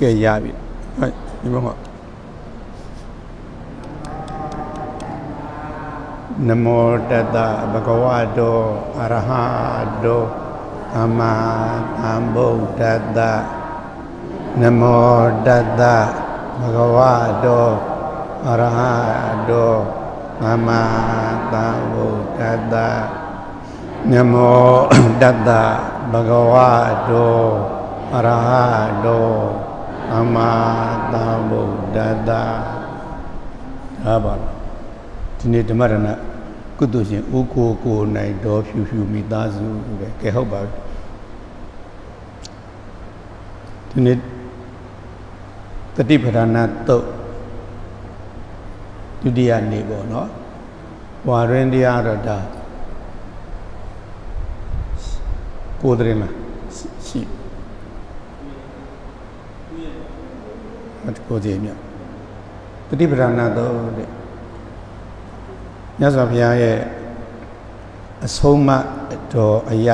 ကဲရပြီဟုတ်ဒီမှာနမောတတဘဂဝတောအရဟတောသမ္မာသမ္ဗုဒ္ဓတ္တနမောတတဘဂဝတောအရဟတောသမ္မာသမ္ဗုဒ္ဓတ္တနမောတတဘဂဝတော အရဟတောသမ္မာသမ္ဗုဒ္ဓတ္တဒါပါဒီနေ့ဓမ္မရဏကုသိုလ်ရှင်ဥကိုကိုနိုင်တော်ဖြူဖြူမိသားစုပဲကဲဟုတ်ပါပြီဒီနေ့တတိပဌာနာတုတ်ဒုတိယနေ့ပေါ့နော်ဝါရင်တရားတော့ဒါကိုယ်တည်းမှာရှိမတ် ကိုကြည့်မြတ်တတိပဌာနာတုတ်တဲ့မြတ်စွာဘုရားရဲ့အဆုံးမတော်အယ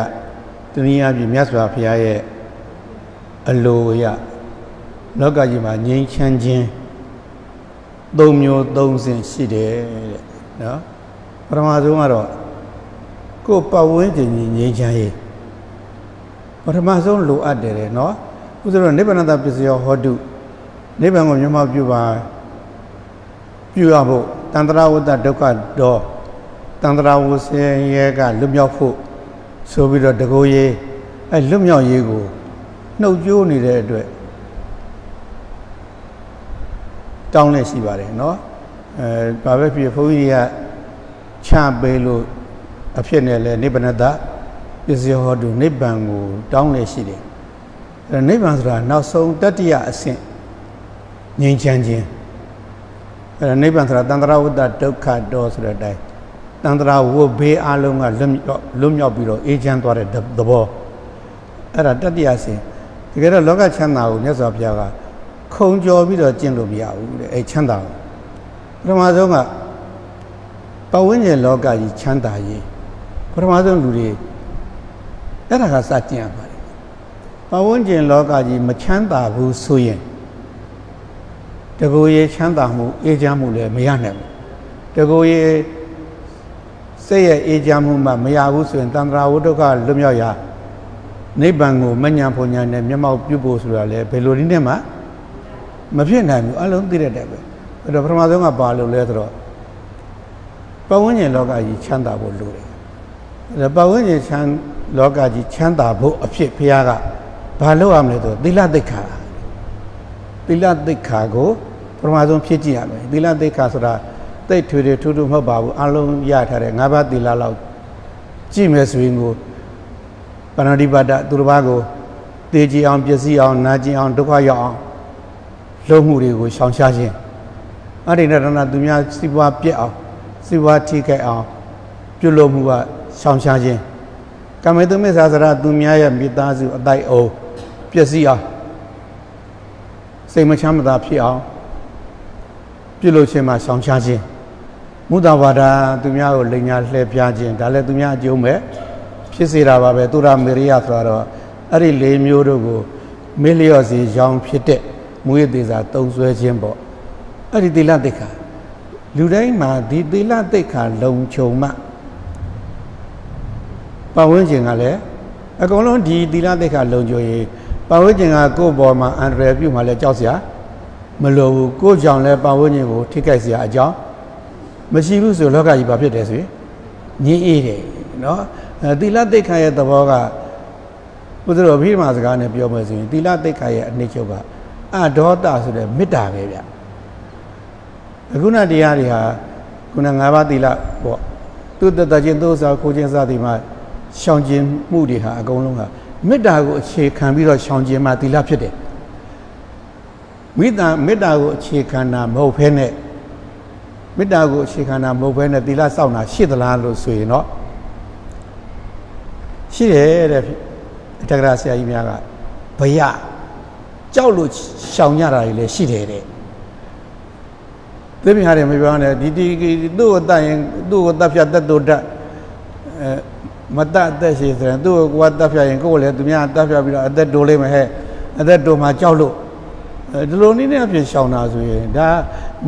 တနည်းအားဖြင့်မြတ်စွာဘုရားရဲ့အလိုအယလောကကြီးမှာငြိမ်းချမ်းခြင်းသုံးမျိုးသုံးဆင့်ရှိတယ်တဲ့နော်ပထမဆုံးကတော့ကိုယ်ပတ်ဝန်းကျင်ကြီးငြိမ်းချမ်းရေးပထမဆုံးလိုအပ်တယ်တဲ့နော်ဥစ္စရောနိဗ္ဗာန်တပစ္စယောဟောတု နိဗ္ဗာန်ကိုမျက်မှောက်ပြုပါပြုရဖို့တန္တရာဝတ္တဒုက္ခတော့တန္တရာဝဆင်းရဲကလွတ်မြောက်ဖို့ဆိုပြီးတော့တကိုယ်ရေးအဲလွတ်မြောက်ရေးကိုနှုတ်ကြိုးနေတဲ့အတွက်တောင်းလက်ရှိပါတယ်เนาะအဲဘာပဲဖြစ်ဘုန်းကြီးကချပေးလို့အဖြစ်နဲ့လဲနိဗ္ဗာန်တပစ္စယဟောတုနိဗ္ဗာန်ကိုတောင်းလက်ရှိတယ်အဲနိဗ္ဗာန်ဆိုတာနောက်ဆုံးတတိယအဆင့် ငြိမ်းချမ်းခြင်းအဲနိဗ္ဗာန်ဆိုတာတန္တရာဝတ္တဒုက္ခတောဆိုတဲ့အတိုင်းတန္တရာဝဘေးအလုံးကလွတ်မြောက်လွတ်မြောက်ပြီးတော့အေးချမ်းသွားတဲ့သဘောအဲ့ဒါတတိယဆင်တကယ်တော့လောကချမ်းသာကိုမြတ်စွာဘုရားကခုံကျော်ပြီးတော့ကျင့်လို့မရဘူးတဲ့အဲချမ်းသာကိုပထမဆုံးကပဝန်းကျင်လောကကြီးချမ်းသာရေးပထမဆုံးလူတွေအဲ့ဒါကစကျင့်ရပါတယ်ပဝန်းကျင်လောကကြီးမချမ်းသာဘူးဆိုရင် တကူရေချမ်းသာမှုအေးချမ်းမှုလည်းမရနိုင်ဘူးတကူရေစိတ်ရဲ့အေးချမ်းမှုမှမရဘူးဆိုရင်တန္တရာဝဒုက္ခလွတ်မြောက်ရာနိဗ္ဗာန်ကိုမညံဖွညာနဲ့မျက်မှောက်ပြုဖို့ဆိုတာလည်းဘယ်လိုနည်းနဲ့မှမဖြစ်နိုင်ဘူးအလုံးသိတဲ့တဲ့ပဲအဲ့တော့ပထမဆုံးကပါလို့လဲဆိုတော့ပဝန်းကျင်လောကကြီးချမ်းသာဖို့လိုတယ်အဲ့တော့ပဝန်းကျင်ချမ်းလောကကြီးချမ်းသာဖို့အဖြစ်ဘုရားကဘာလုပ်ရမလဲဆိုသီလသိက္ခာ သီလသိက္ခာကိုပထမဆုံးဖြည့်ကြည့်ရမယ်သီလသိက္ခာဆိုတာတိတ်ထွေထွေထူးထူးမဟုတ်ပါဘူးအလုံးရထားတဲ့၅ပါးသီလလောက်ကြည့်မယ်ဆိုရင်ကိုပဏာတိပါဒသူတစ်ပါးကိုသေကြည်အောင်ပျက်စီးအောင်နာကျင်အောင်ဒုက္ခရောက်အောင်လုံးမှုတွေကိုရှောင်ရှားခြင်းအရိဏရဏသူများစီးပွားပြက်အောင်စီးပွားထိခိုက်အောင်ပြုလုပ်မှုကရှောင်ရှားခြင်းကမေတုမေသာစရသူများရဲ့မိသားစုအတိုက်အုံပျက်စီးအောင် စိတ်မချမ်းမသာဖြစ်အောင်ပြုလုပ်ခြင်းမှာရှောင်ရှားခြင်းမုဒ္ဒဝါဒသူများကိုလိန်ညာလှည့်ပြခြင်းဒါလည်းသူများအကျိုးမဲ့ဖြစ်စေတာပါပဲသူရမေရိယဆိုတော့အဲ့ဒီ၄မျိုးတို့ကိုမေ့လျော့စီရောင်ဖြစ်တဲ့မူရသေးစာတုံဆွဲခြင်းပေါ့အဲ့ဒီသီလတိတ်ခါလူတိုင်းမှာဒီသီလတိတ်ခါလုံခြုံမှပတ်ဝန်းကျင်ကလည်းအကုန်လုံးဒီသီလတိတ်ခါလုံခြုံရေး ပတ်ဝန်းကျင်ကကိုယ့်ဘော်မှာအန္တရာယ်ပြုမှလည်းကြောက်စရာမလိုဘူးကိုယ့်ကြောင့်လည်းပတ်ဝန်းကျင်ကိုထိခိုက်စရာအကြောင်းမရှိဘူးဆိုလောကကြီးဘာဖြစ်တယ်ဆိုရင်ငြင်းအေးတယ်နော်သီလတိတ်ခါရဲ့သဘောကဘုရားတော်အဖိဓမ္မာစကားနဲ့ပြောမယ်ဆိုရင်သီလတိတ်ခါရဲ့အနှစ်ချုပ်ကအဒေါသဆိုတဲ့မေတ္တာပဲဗျအခုနတရားတွေဟာခုန၅ပါးသီလပေါ့သူတတချင်းသို့စားကိုချင်းစားဒီမှာရှောင်ကျင်မှုတွေဟာအကုန်လုံးက မေတ္တာကိုအခြေခံပြီးတော့ရှောင်ကျင်မှသီလဖြစ်တယ်မိတ္တာမေတ္တာကိုအခြေခံတာမဟုတ်ဘဲနဲ့မေတ္တာကိုအခြေခံတာမဟုတ်ဘဲနဲ့သီလစောင့်တာရှိသလားလို့ဆိုရင်တော့ရှိတယ်တဲ့အထက်ကရာဆရာကြီးများကဘယကြောက်လို့ရှောင်ကြတာတွေလည်းရှိတယ်တဲ့သိမြင်ရတယ်မပြောနဲ့ဒီဒီသူ့ကိုတတ်ရင်သူ့ကိုတတ်ဖြတ်တတ်တူတတ်အဲ မတတ်အသက်ရှည်ဆိုရင်သူ့ကိုကတတ်ဖြတ်ရင်ကိုယ်လည်းသူများတတ်ဖြတ်ပြီးတော့အသက်တိုးလိမ့်မယ်ဟဲ့အသက်တိုးမှကြောက်လို့ဒီလိုနည်းနဲ့အဖြစ်ရှောင်တာဆိုရင်ဒါ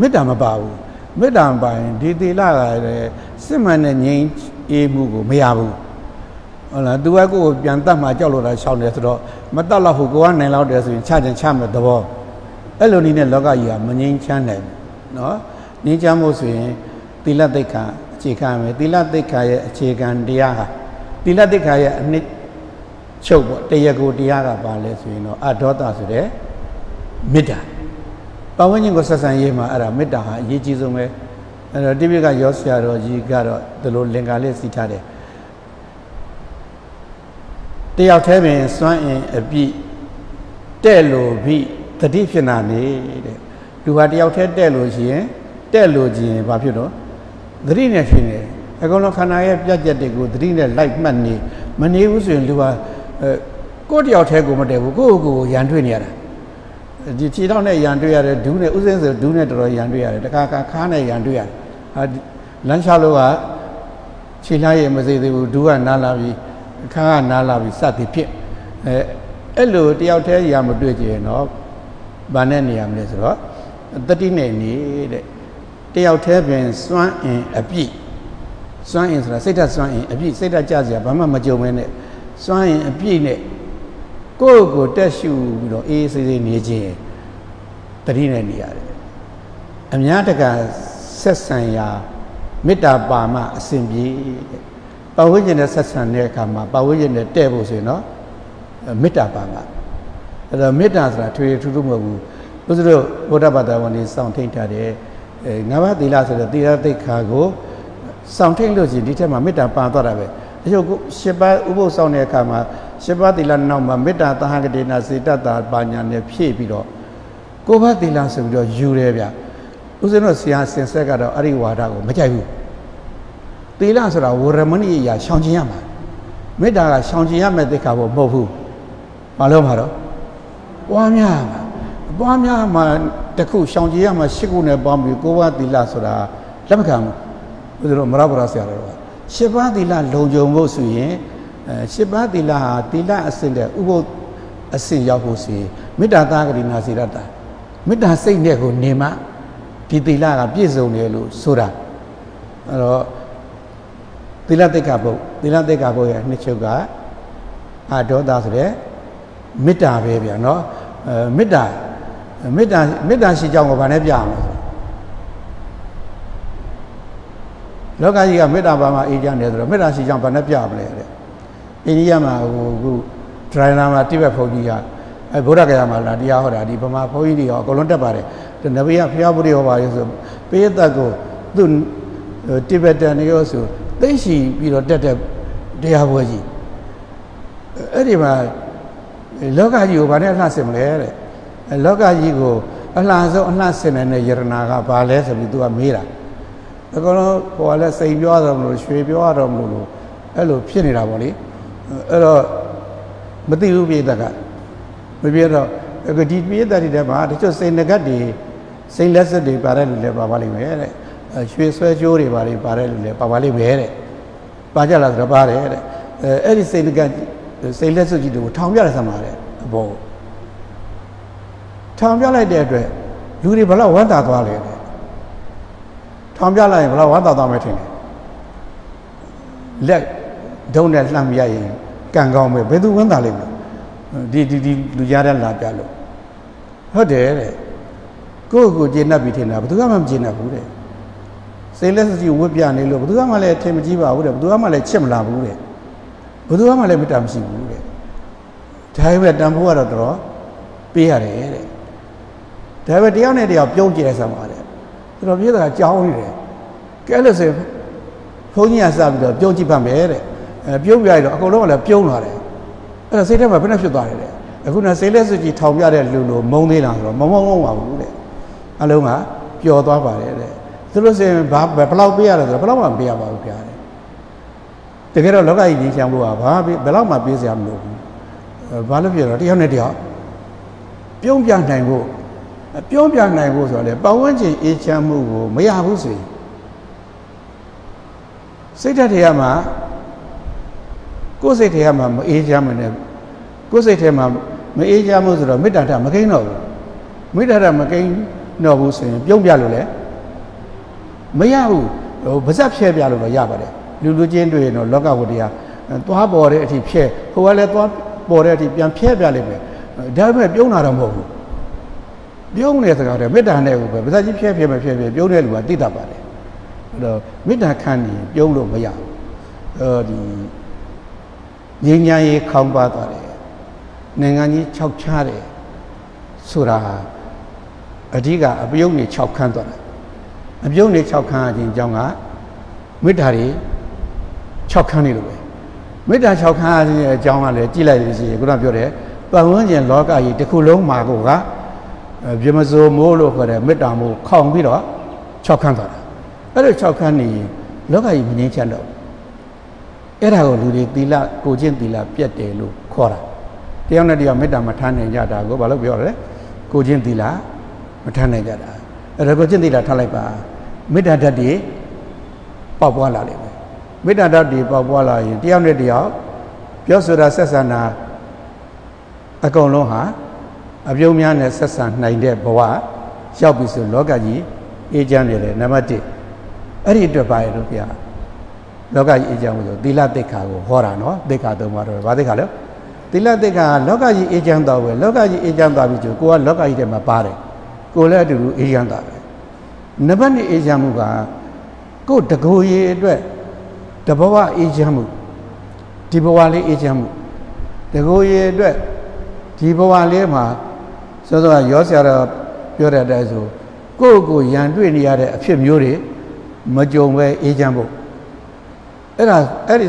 မေတ္တာမပါဘူးမေတ္တာမပါရင်ဒီသီလကလည်းစစ်မှန်တဲ့ငြိမ်းအေးမှုကိုမရဘူးဟုတ်လားသူကကိုယ်ကိုပြန်တတ်မှကြောက်လို့လားရှောင်တယ်ဆိုတော့မတတ်တော့ဘူးကိုကနိုင်လောက်တယ်ဆိုရင်ချချင်ချမဲ့သဘောအဲ့လိုနည်းနဲ့လောကကြီးကမငြိမ်းချမ်းနိုင်နော်ငြိမ်းချမ်းဖို့ဆိုရင်သီလသိက္ခာအခြေခံပဲသီလသိက္ခာရဲ့အခြေခံတရားဟာ သီလသိက္ခာရဲ့အနှစ်ချုပ်ပေါ့တရားကိုတရားကပါလဲဆိုရင်တော့အဒေါသဆိုတဲ့မေတ္တာပဝန်းကျင်ကိုဆက်ဆံရေးမှာအဲ့ဒါမေတ္တာဟာအရေးကြီးဆုံးပဲအဲ့တော့တိပိကရောဆရာတော်ကြီးကတော့ဒီလိုလင်္ကာလေးစီထားတယ်တယောက်တည်းပင်စွန့်အင်အပြည့်တဲ့လို့ပြီးတတိဖြစ်နာနေတဲ့သူဟာတယောက်တည်းတဲ့လို့ရှိရင်တဲ့လို့ခြင်းဘာဖြစ်တော့သတိနဲ့ဖြစ်နေ အကုန်လုံးခန္ဓာရဲ့ပြတ်ကျက်တွေကိုသတိနဲ့လိုက်မှတ်နေမနေဘူးဆိုရင်လူဟာကိုယ်တယောက်တည်းကိုမတည့်ဘူးကိုယ့်ကိုယ်ကိုရန်တွေ့နေရတာဒီခြေထောက်နဲ့ရန်တွေ့ရတယ်ဒူးနဲ့ဥစဉ်ဆိုဒူးနဲ့တော်တော်ရန်တွေ့ရတယ်တခါခါခါနဲ့ရန်တွေ့ရတယ်ဟာလမ်းလျှောက်လို့ကခြေလှမ်းရမစေသေးဘူးဒူးကနားလာပြီးခါကနားလာပြီးစသည်ဖြစ်အဲအဲ့လိုတယောက်တည်းရမတွေ့ကြရင်တော့ဗာနဲ့နေရမလဲဆိုတော့တတိနဲ့နေတဲ့တယောက်တည်းပင်စွမ်းအင်အပြည့် စွမ်းအင်ဆိုတာစိတ်ဓာတ်စွမ်းအင်အပြည့်စိတ်ဓာတ်ကြစရာဘာမှမကြုံမဲနဲ့စွမ်းအင်အပြည့်နဲ့ကိုယ့်ကိုတက်ရှုပြီးတော့အေးဆေးဆေးနေခြင်းတတိနဲ့နေရတယ်အများတကဆက်ဆံရာမေတ္တာပါမအစဉ်ပြေတဲ့ပဝိဇ္ဇနဲ့ဆက်ဆံတဲ့အခါမှာပဝိဇ္ဇနဲ့တဲ့ဖို့ဆိုရင်တော့မေတ္တာပါမအဲ့တော့မေတ္တာဆိုတာထွေထူးထူးမဟုတ်ဘူးဘုရားတို့ဘုဒ္ဓဘာသာဝင်တွေစောင့်ထိန်ထားတဲ့ငါးပါးသီလဆိုတဲ့သီလသိက္ခာကို စောင့်ထိန်လို့ရှိရင်ဒီထက်မှာမေတ္တာပါသွားတာပဲအကျိုးရှစ်ပါးဥပုသ်ဆောင်တဲ့အခါမှာရှစ်ပါးသီလနောက်မှာမေတ္တာသဟကတိနာစေတတာပါညာနဲ့ဖြည့်ပြီးတော့ကိုးပါးသီလဆိုပြီးတော့ယူတယ်ဗျဦးဇင်းတို့ဆရာစင်ဆက်ကတော့အဲ့ဒီဝါဒကိုမကြိုက်ဘူးသီလဆိုတာဝရမဏိယရှောင်ကျင်ရမှာမေတ္တာကရှောင်ကျင်ရမယ့်သိက္ခာဘုမဟုတ်ဘူးမလို့မှာတော့ပွားများမှာပွားများမှာတခုရှောင်ကျင်ရမှာရှစ်ခုနဲ့ပေါင်းပြီးကိုးပါးသီလဆိုတာလက်မခံဘူး ဦးဇင်းတို့မရဗရာဆရာတော်ကရှစ်ပါးသီလလုံခြုံဖို့ဆိုရင်အဲရှစ်ပါးသီလဟာသီလအစဉ်တဲ့ဥပုပ်အစဉ်ရောက်ဖို့ဆိုရင်မေတ္တာသားကတိနာစေရတာမေတ္တာစိတ်နဲ့ကိုနေမှဒီသီလကပြည့်စုံတယ်လို့ဆိုတာအဲ့တော့သီလတိတ်္ခဘုတ်သီလတိတ်္ခဘုတ်ရဲ့နှစ်ချုပ်ကအာဒေါသဆိုတဲ့မေတ္တာပဲဗျာနော်အဲမေတ္တာမေတ္တာမေတ္တာရှိကြောင်းကိုဗာနဲ့ပြအောင်ဆို လောကကြီးကမေတ္တာဘာမှအေးချမ်းတယ်ဆိုတော့မေတ္တာရှိကြောင်းဗာနဲ့ပြမလဲတဲ့အိန္ဒိယမှာဟိုခုဒရိုင်နာမှာတိဘက်ဘုန်းကြီးကအဲဗုဒ္ဓဂယာမှာလာတရားဟောတာဒီဗမာဘုန်းကြီးတွေရောအကုန်လုံးတက်ပါတယ်နဗီယဖျားဘုရားဟောပါလို့ဆိုပေးသက်ကိုသူတိဘက်တန်ရောဆိုသိရှိပြီးတော့တက်တဲ့တရားပွဲကြီးအဲ့ဒီမှာလောကကြီးကိုဘာနဲ့အလှဆင်မလဲတဲ့လောကကြီးကိုအလှဆုံးအလှဆင်တဲ့ယရနာကဘာလဲဆိုပြီးသူကမေးတာ အကောင်လုံးဟိုကလည်းစိန်ပြောတော်မလို့ရွှေပြောတော်မလို့အဲ့လိုဖြစ်နေတာပေါ့လေအဲ့တော့မသိဘူးပြေတက်ကမပြေတော့ဒီပြေတက်တွေမှာတချို့စိန်ငကတ်တွေစိန်လက်စက်တွေပါတဲ့လူလည်းပါပါလိမ့်မယ်တဲ့ရွှေဆွဲကြိုးတွေပါလိပါတဲ့လူလည်းပါပါလိမ့်မယ်တဲ့ပါကြလားဆိုတော့ပါတယ်တဲ့အဲအဲ့ဒီစိန်ငကတ်စိန်လက်စက်ကြီးတွေကိုထောင်ပြရစမှာတဲ့အပေါ်ထောင်ပြလိုက်တဲ့အတွက်လူတွေဘလောက်ဝမ်းသာသွားလဲတဲ့ ထောင်ပြလိုက်ရင်ဘလောက်ဝမ်းသာသွားမယ်ထင်တယ်လက်ဒုံနဲ့လှမ်းပြရင်ကံကောင်းပဲဘယ်သူဝမ်းသာလိမ့်မလဲဒီဒီဒီလူကြားတဲ့လာပြလို့ဟုတ်တယ်တဲ့ကိုယ့်ကိုကျေနပ်ပြီးထင်တာဘယ်သူမှမကျေနပ်ဘူးတဲ့စိတ်လက်စစီဝတ်ပြနေလို့ဘယ်သူမှလည်းထင်မကြည့်ပါဘူးတဲ့ဘယ်သူမှလည်းချစ်မလာဘူးတဲ့ဘယ်သူမှလည်းမေတ္တာမရှိဘူးတဲ့ဒါပေမဲ့တန်ဖိုးကတော့တော်ပေးရတယ်တဲ့ဒါပေမဲ့တယောက်နဲ့တယောက်ပြုံးကြည့်လိုက်စမ်းပါ တဲ့တော်ပြေးတာကြောင်းနေတယ်ကဲလို့ဆိုဘုန်းကြီးကစပြီးတော့ပြုံးကြည့်ပါမယ်တဲ့အဲပြုံးပြရတော့အကုန်လုံးကလည်းပြုံးလာတယ်အဲ့တော့စိတ်ထဲမှာဘယ်နဲ့ဖြစ်သွားတယ်လဲအခုနစိတ်လက်စွကြီးထောင်ပြတဲ့လူလိုမုံသေးလားဆိုတော့မမုံမုံပါဘူးတဲ့အလုံးကပျော်သွားပါတယ်တဲ့သူတို့ဆိုရင်ဘာဘယ်လောက်ပေးရတယ်ဆိုတော့ဘယ်လောက်မှမပေးရပါဘူးဗျာတဲ့တကယ်တော့လောကကြီးကြီးချမ်းဖို့ကဘာဘယ်လောက်မှပေးစရာမလိုဘူးဘာလို့ပြောတော့တယောက်နဲ့တယောက်ပြုံးပြနိုင်ဖို့ ပြုံးပြနိုင်ဖို့ဆိုတော့လေပတ်ဝန်းကျင်အေးချမ်းမှုကိုမရဘူးဆိုရင်စိတ်ဓာတ်တွေကမှကိုယ်စိတ်ထဲမှာမအေးချမ်းမနဲ့ကိုယ်စိတ်ထဲမှာမအေးချမ်းမှုဆိုတော့မေတ္တာဓာတ်မကိန်းတော့ဘူးမေတ္တာဓာတ်မကိန်းတော့ဘူးဆိုရင်ပြုံးပြလို့လေမရဘူးဟိုဗဇက်ဖြဲပြလို့တော့ရပါတယ်လူလူချင်းတွေ့ရင်တော့လောကဝတ္တရားသွားပေါ်တဲ့အထိဖြဲဟိုကလည်းသွားပေါ်တဲ့အထိပြန်ဖြဲပြလိုက်မယ်ဒါပေမဲ့ပြုံးတာတော့မဟုတ်ဘူး ပြုံးတဲ့စကားတွေမေတ္တာနဲ့ကိုပဲဗဇက်ကြီးဖြဲဖြဲမဖြဲဖြဲပြုံးတဲ့လူကသိတတ်ပါတယ်အဲ့တော့မေတ္တာခံရင်ပြုံးလို့မရဘူးအဲဒီငြိမ်းချမ်းရေးခေါင်းပါသွားတယ်နိုင်ငံကြီး၆ချားတယ်ဆိုတာအဓိကအပြုံးနေ6ခန်းသွားတာအပြုံးနေ6ခန်းအချင်းအကြောင်းကမေတ္တာတွေ6ခန်းနေလို့ပဲမေတ္တာ6ခန်းအချင်းအကြောင်းကလည်းကြည့်လိုက်လို့ရှိရင်ခုနပြောတယ်ပတ်ဝန်းကျင်လောကကြီးတစ်ခုလုံးမှာကိုက ပြမစိုးမိုးလို့ခေါ်တဲ့မေတ္တာမိုးခေါင်ပြီးတော့6ခန်းသွားတာအဲ့လို6ခန်းနေလောကကြီးမငြိမ်းချမ်းတော့အဲ့ဒါကိုလူတွေသီလကိုကျင့်သီလပြတ်တယ်လို့ခေါ်တာတယောက်နဲ့တယောက်မေတ္တာမထားနိုင်ကြတာကိုဘာလို့ပြောရလဲကိုကျင့်သီလမထားနိုင်ကြတာအဲ့ဒါကိုကျင့်သီလထားလိုက်ပါမေတ္တာဓာတ်တွေပေါက်ပွားလာလိမ့်မယ်မေတ္တာဓာတ်တွေပေါက်ပွားလာရင်တယောက်နဲ့တယောက်ပြောဆိုတာဆက်ဆံတာအကုန်လုံးဟာ အပြုံးများနဲ့ဆက်ဆံနိုင်တဲ့ဘဝရောက်ပြီဆိုလောကကြီးအေးချမ်းနေတယ်နံပါတ်1အဲ့ဒီအတွက်ပါရလို့ပြလောကကြီးအေးချမ်းမှုဆိုသီလတိတ်ခါကိုဟောတာနော်တိတ်ခါသုံးပါတော့ဗာတိတ်ခါလဲသီလတိတ်ခါလောကကြီးအေးချမ်းသွားပဲလောကကြီးအေးချမ်းသွားပြီဆိုကိုကလောကကြီးထဲမှာပါတယ်ကိုလည်းအတူတူအေးချမ်းသွားပဲနံပါတ်2အေးချမ်းမှုကကိုတကိုယ်ရည်အတွက်တဘဝအေးချမ်းမှုဒီဘဝလေးအေးချမ်းမှုတကိုယ်ရည်အတွက်ဒီဘဝလေးမှာ စောစောကရောဆရာတော်ပြောတဲ့အတိုင်းဆိုကိုယ့်ကိုရန်တွေ့နေရတဲ့အဖြစ်မျိုးတွေမကြုံပဲအေးချမ်းဖို့အဲ့ဒါအဲ့ဒီ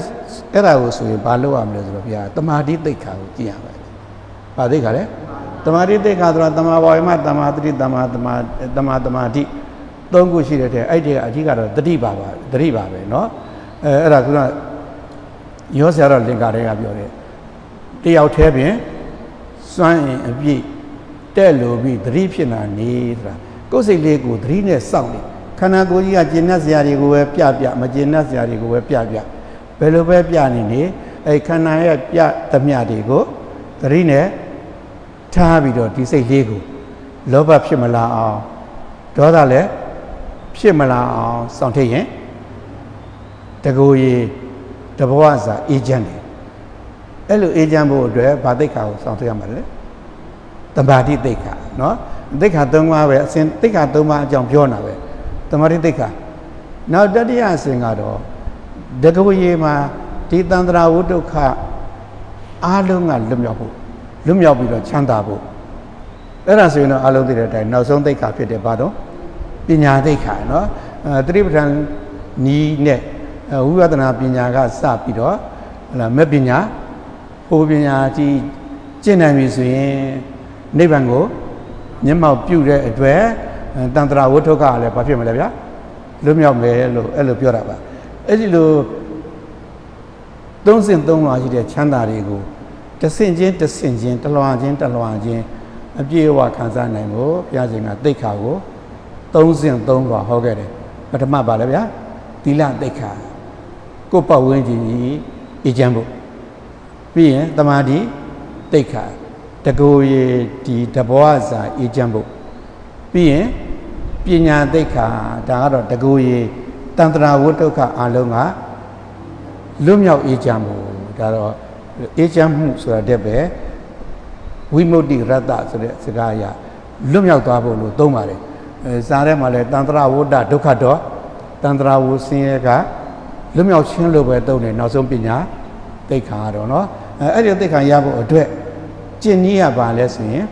အဲ့ဒါကိုဆိုရင်ဘာလုပ်ရမလဲဆိုတော့ဘုရားတမာတိသိက္ခာကိုကြည့်ရပါတယ်။ဘာသိက္ခာလဲ။တမာတိသိက္ခာဆိုတာတမာဝါယမတမာတတိတမာတမာတမာတမာတိသုံးခုရှိတဲ့တဲ့အဲ့ဒီကအဓိကတော့တတိပါပါတတိပါပဲเนาะအဲအဲ့ဒါကရောဆရာတော်လင်္ကာတွေကပြောတယ်တယောက်တည်းပင်စွမ်းအင်အပြည့် တဲ့လို့ပြီးသတိဖြစ်လာနေဆိုတာကိုယ်စိတ်လေးကိုသတိနဲ့စောင့်နေခန္ဓာကိုယ်ကြီးကကျင်납စရာတွေကိုပဲပြပြမကျင်납စရာတွေကိုပဲပြပြဘယ်လိုပဲပြနေနေအဲခန္ဓာရဲ့ပြသမျှတွေကိုသတိနဲ့ထားပြီးတော့ဒီစိတ်လေးကိုလောဘဖြစ်မလာအောင်ဒေါသလည်းဖြစ်မလာအောင်စောင့်ထိတ်ရင်တကူရီတဘဝစာအေးချမ်းတယ်အဲ့လိုအေးချမ်းဖို့အတွက်ဗာသိက္ခာကိုစောင့်ထိတ်ရမှာလေ တမာတိသိက္ခာနော်သိက္ခာ၃ပါးပဲအစဉ်သိက္ခာ၃ပါးအကြောင်းပြောတာပဲတမာတိသိက္ခာနောက်တတိယအစဉ်ကတော့တကဝရေမှာဒီတန္တရာဝုဒုက္ခအားလုံးကလွတ်မြောက်ဖို့လွတ်မြောက်ပြီးတော့ချမ်းသာဖို့အဲ့ဒါဆိုရင်တော့အားလုံးသိတဲ့အတိုင်းနောက်ဆုံးသိက္ခာဖြစ်တယ်ဘာတော့ပညာသိက္ခာနော်အဲသတိပဋ္ဌာန်နီးနဲ့ဝိပဿနာပညာကစပြီးတော့ဟလာမဲ့ပညာဟိုပညာကြီးကျင့်နိုင်ပြီဆိုရင် နိဗ္ဗာန်ကိုမျက်မှောက်ပြုတဲ့အတွက်တန်ត្រာဝဋ္ထုကလည်းဘာဖြစ်မလဲဗျာလွတ်မြောက်မယ်လို့အဲ့လိုပြောတာပါအဲ့ဒီလိုသုံးစင်သုံးလွှာရှိတဲ့ချမ်းသာတွေကိုတဆင့်ချင်းတဆင့်ချင်းတလွှာချင်းတလွှာချင်းအပြည့်အဝခံစားနိုင်ဖို့ဘုရားရှင်ကတိတ်ခါကိုသုံးစင်သုံးလွှာဟောခဲ့တယ်ပထမပါလဲဗျာသီလတိတ်ခါကိုယ့်ပတ်ဝန်းကျင်ကြီးအေးချမ်းဖို့ပြီးရင်တမာတိတိတ်ခါ တကူရေဒီတဘောစာအေးချမ်းဖို့ပြီးရင်ပညာတိတ်ခါဒါကတော့တကူရေတန်တရာဝတ္တုခအလုံးကလွတ်မြောက်အေးချမ်းမှုဒါတော့အေးချမ်းမှုဆိုတာတဲ့ပဲဝိမု ക്തി ရတ္တဆိုတဲ့စကားအရလွတ်မြောက်သွားဖို့လို့သုံးပါတယ်အဲစားထဲမှာလဲတန်တရာဝတ္တဒုက္ခတော့တန်တရာဝဆင်းရဲကလွတ်မြောက်ခြင်းလို့ပဲသုံးတယ်နောက်ဆုံးပညာသိက္ခာတော့เนาะအဲအဲ့ဒီသိက္ခာရဖို့အတွက် ကျင့်နည်းရပါလဲဆိုရင်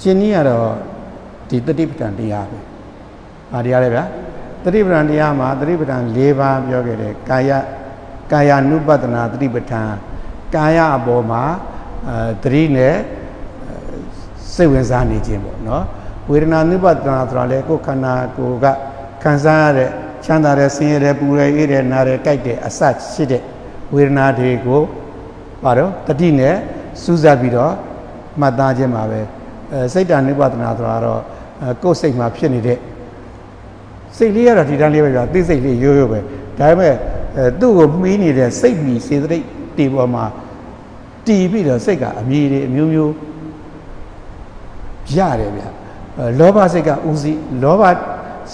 ကျင့်နည်းရတော့ဒီတတိပဋ္ဌာန်တရားပဲ။ဘာတရားလဲဗျာတတိပဋ္ဌာန်တရားမှာတတိပဋ္ဌာန်၄ပါးပြောခဲ့တယ်ကာယကာယ ानु ပတနာတတိပဋ္ဌာန်ကာယအပေါ်မှာအဲတတိနဲ့စိတ်ဝင်စားနေခြင်းပေါ့နော်ဝေဒနာ ानु ပတနာဆိုတာလေကိုယ်ခန္ဓာကိုယ်ကခံစားရတဲ့ချမ်းသာတဲ့ဆင်းရဲတဲ့ပူရဲအေးတဲ့နားတဲ့ကြိုက်တဲ့အစရှိတဲ့ဝေဒနာတွေကိုပါတော့တတိနဲ့ စူးစပ်ပြီးတော့မှတ်သားခြင်းပါပဲအဲစိတ်တ ानु ပတနာဆိုတာတော့ကိုယ်စိတ်မှာဖြစ်နေတဲ့စိတ်လေးကတော့ဒီတန်းလေးပဲကြာသိစိတ်လေးရိုးရိုးပဲဒါပေမဲ့အဲသူ့ကိုမှီးနေတဲ့စိတ်မီစေတသိက်တေပေါ်မှာတီးပြီးတော့စိတ်ကအမြည်တွေအမျိုးမျိုးရတယ်ဗျလောဘစိတ်ကဥစည်းလောဘ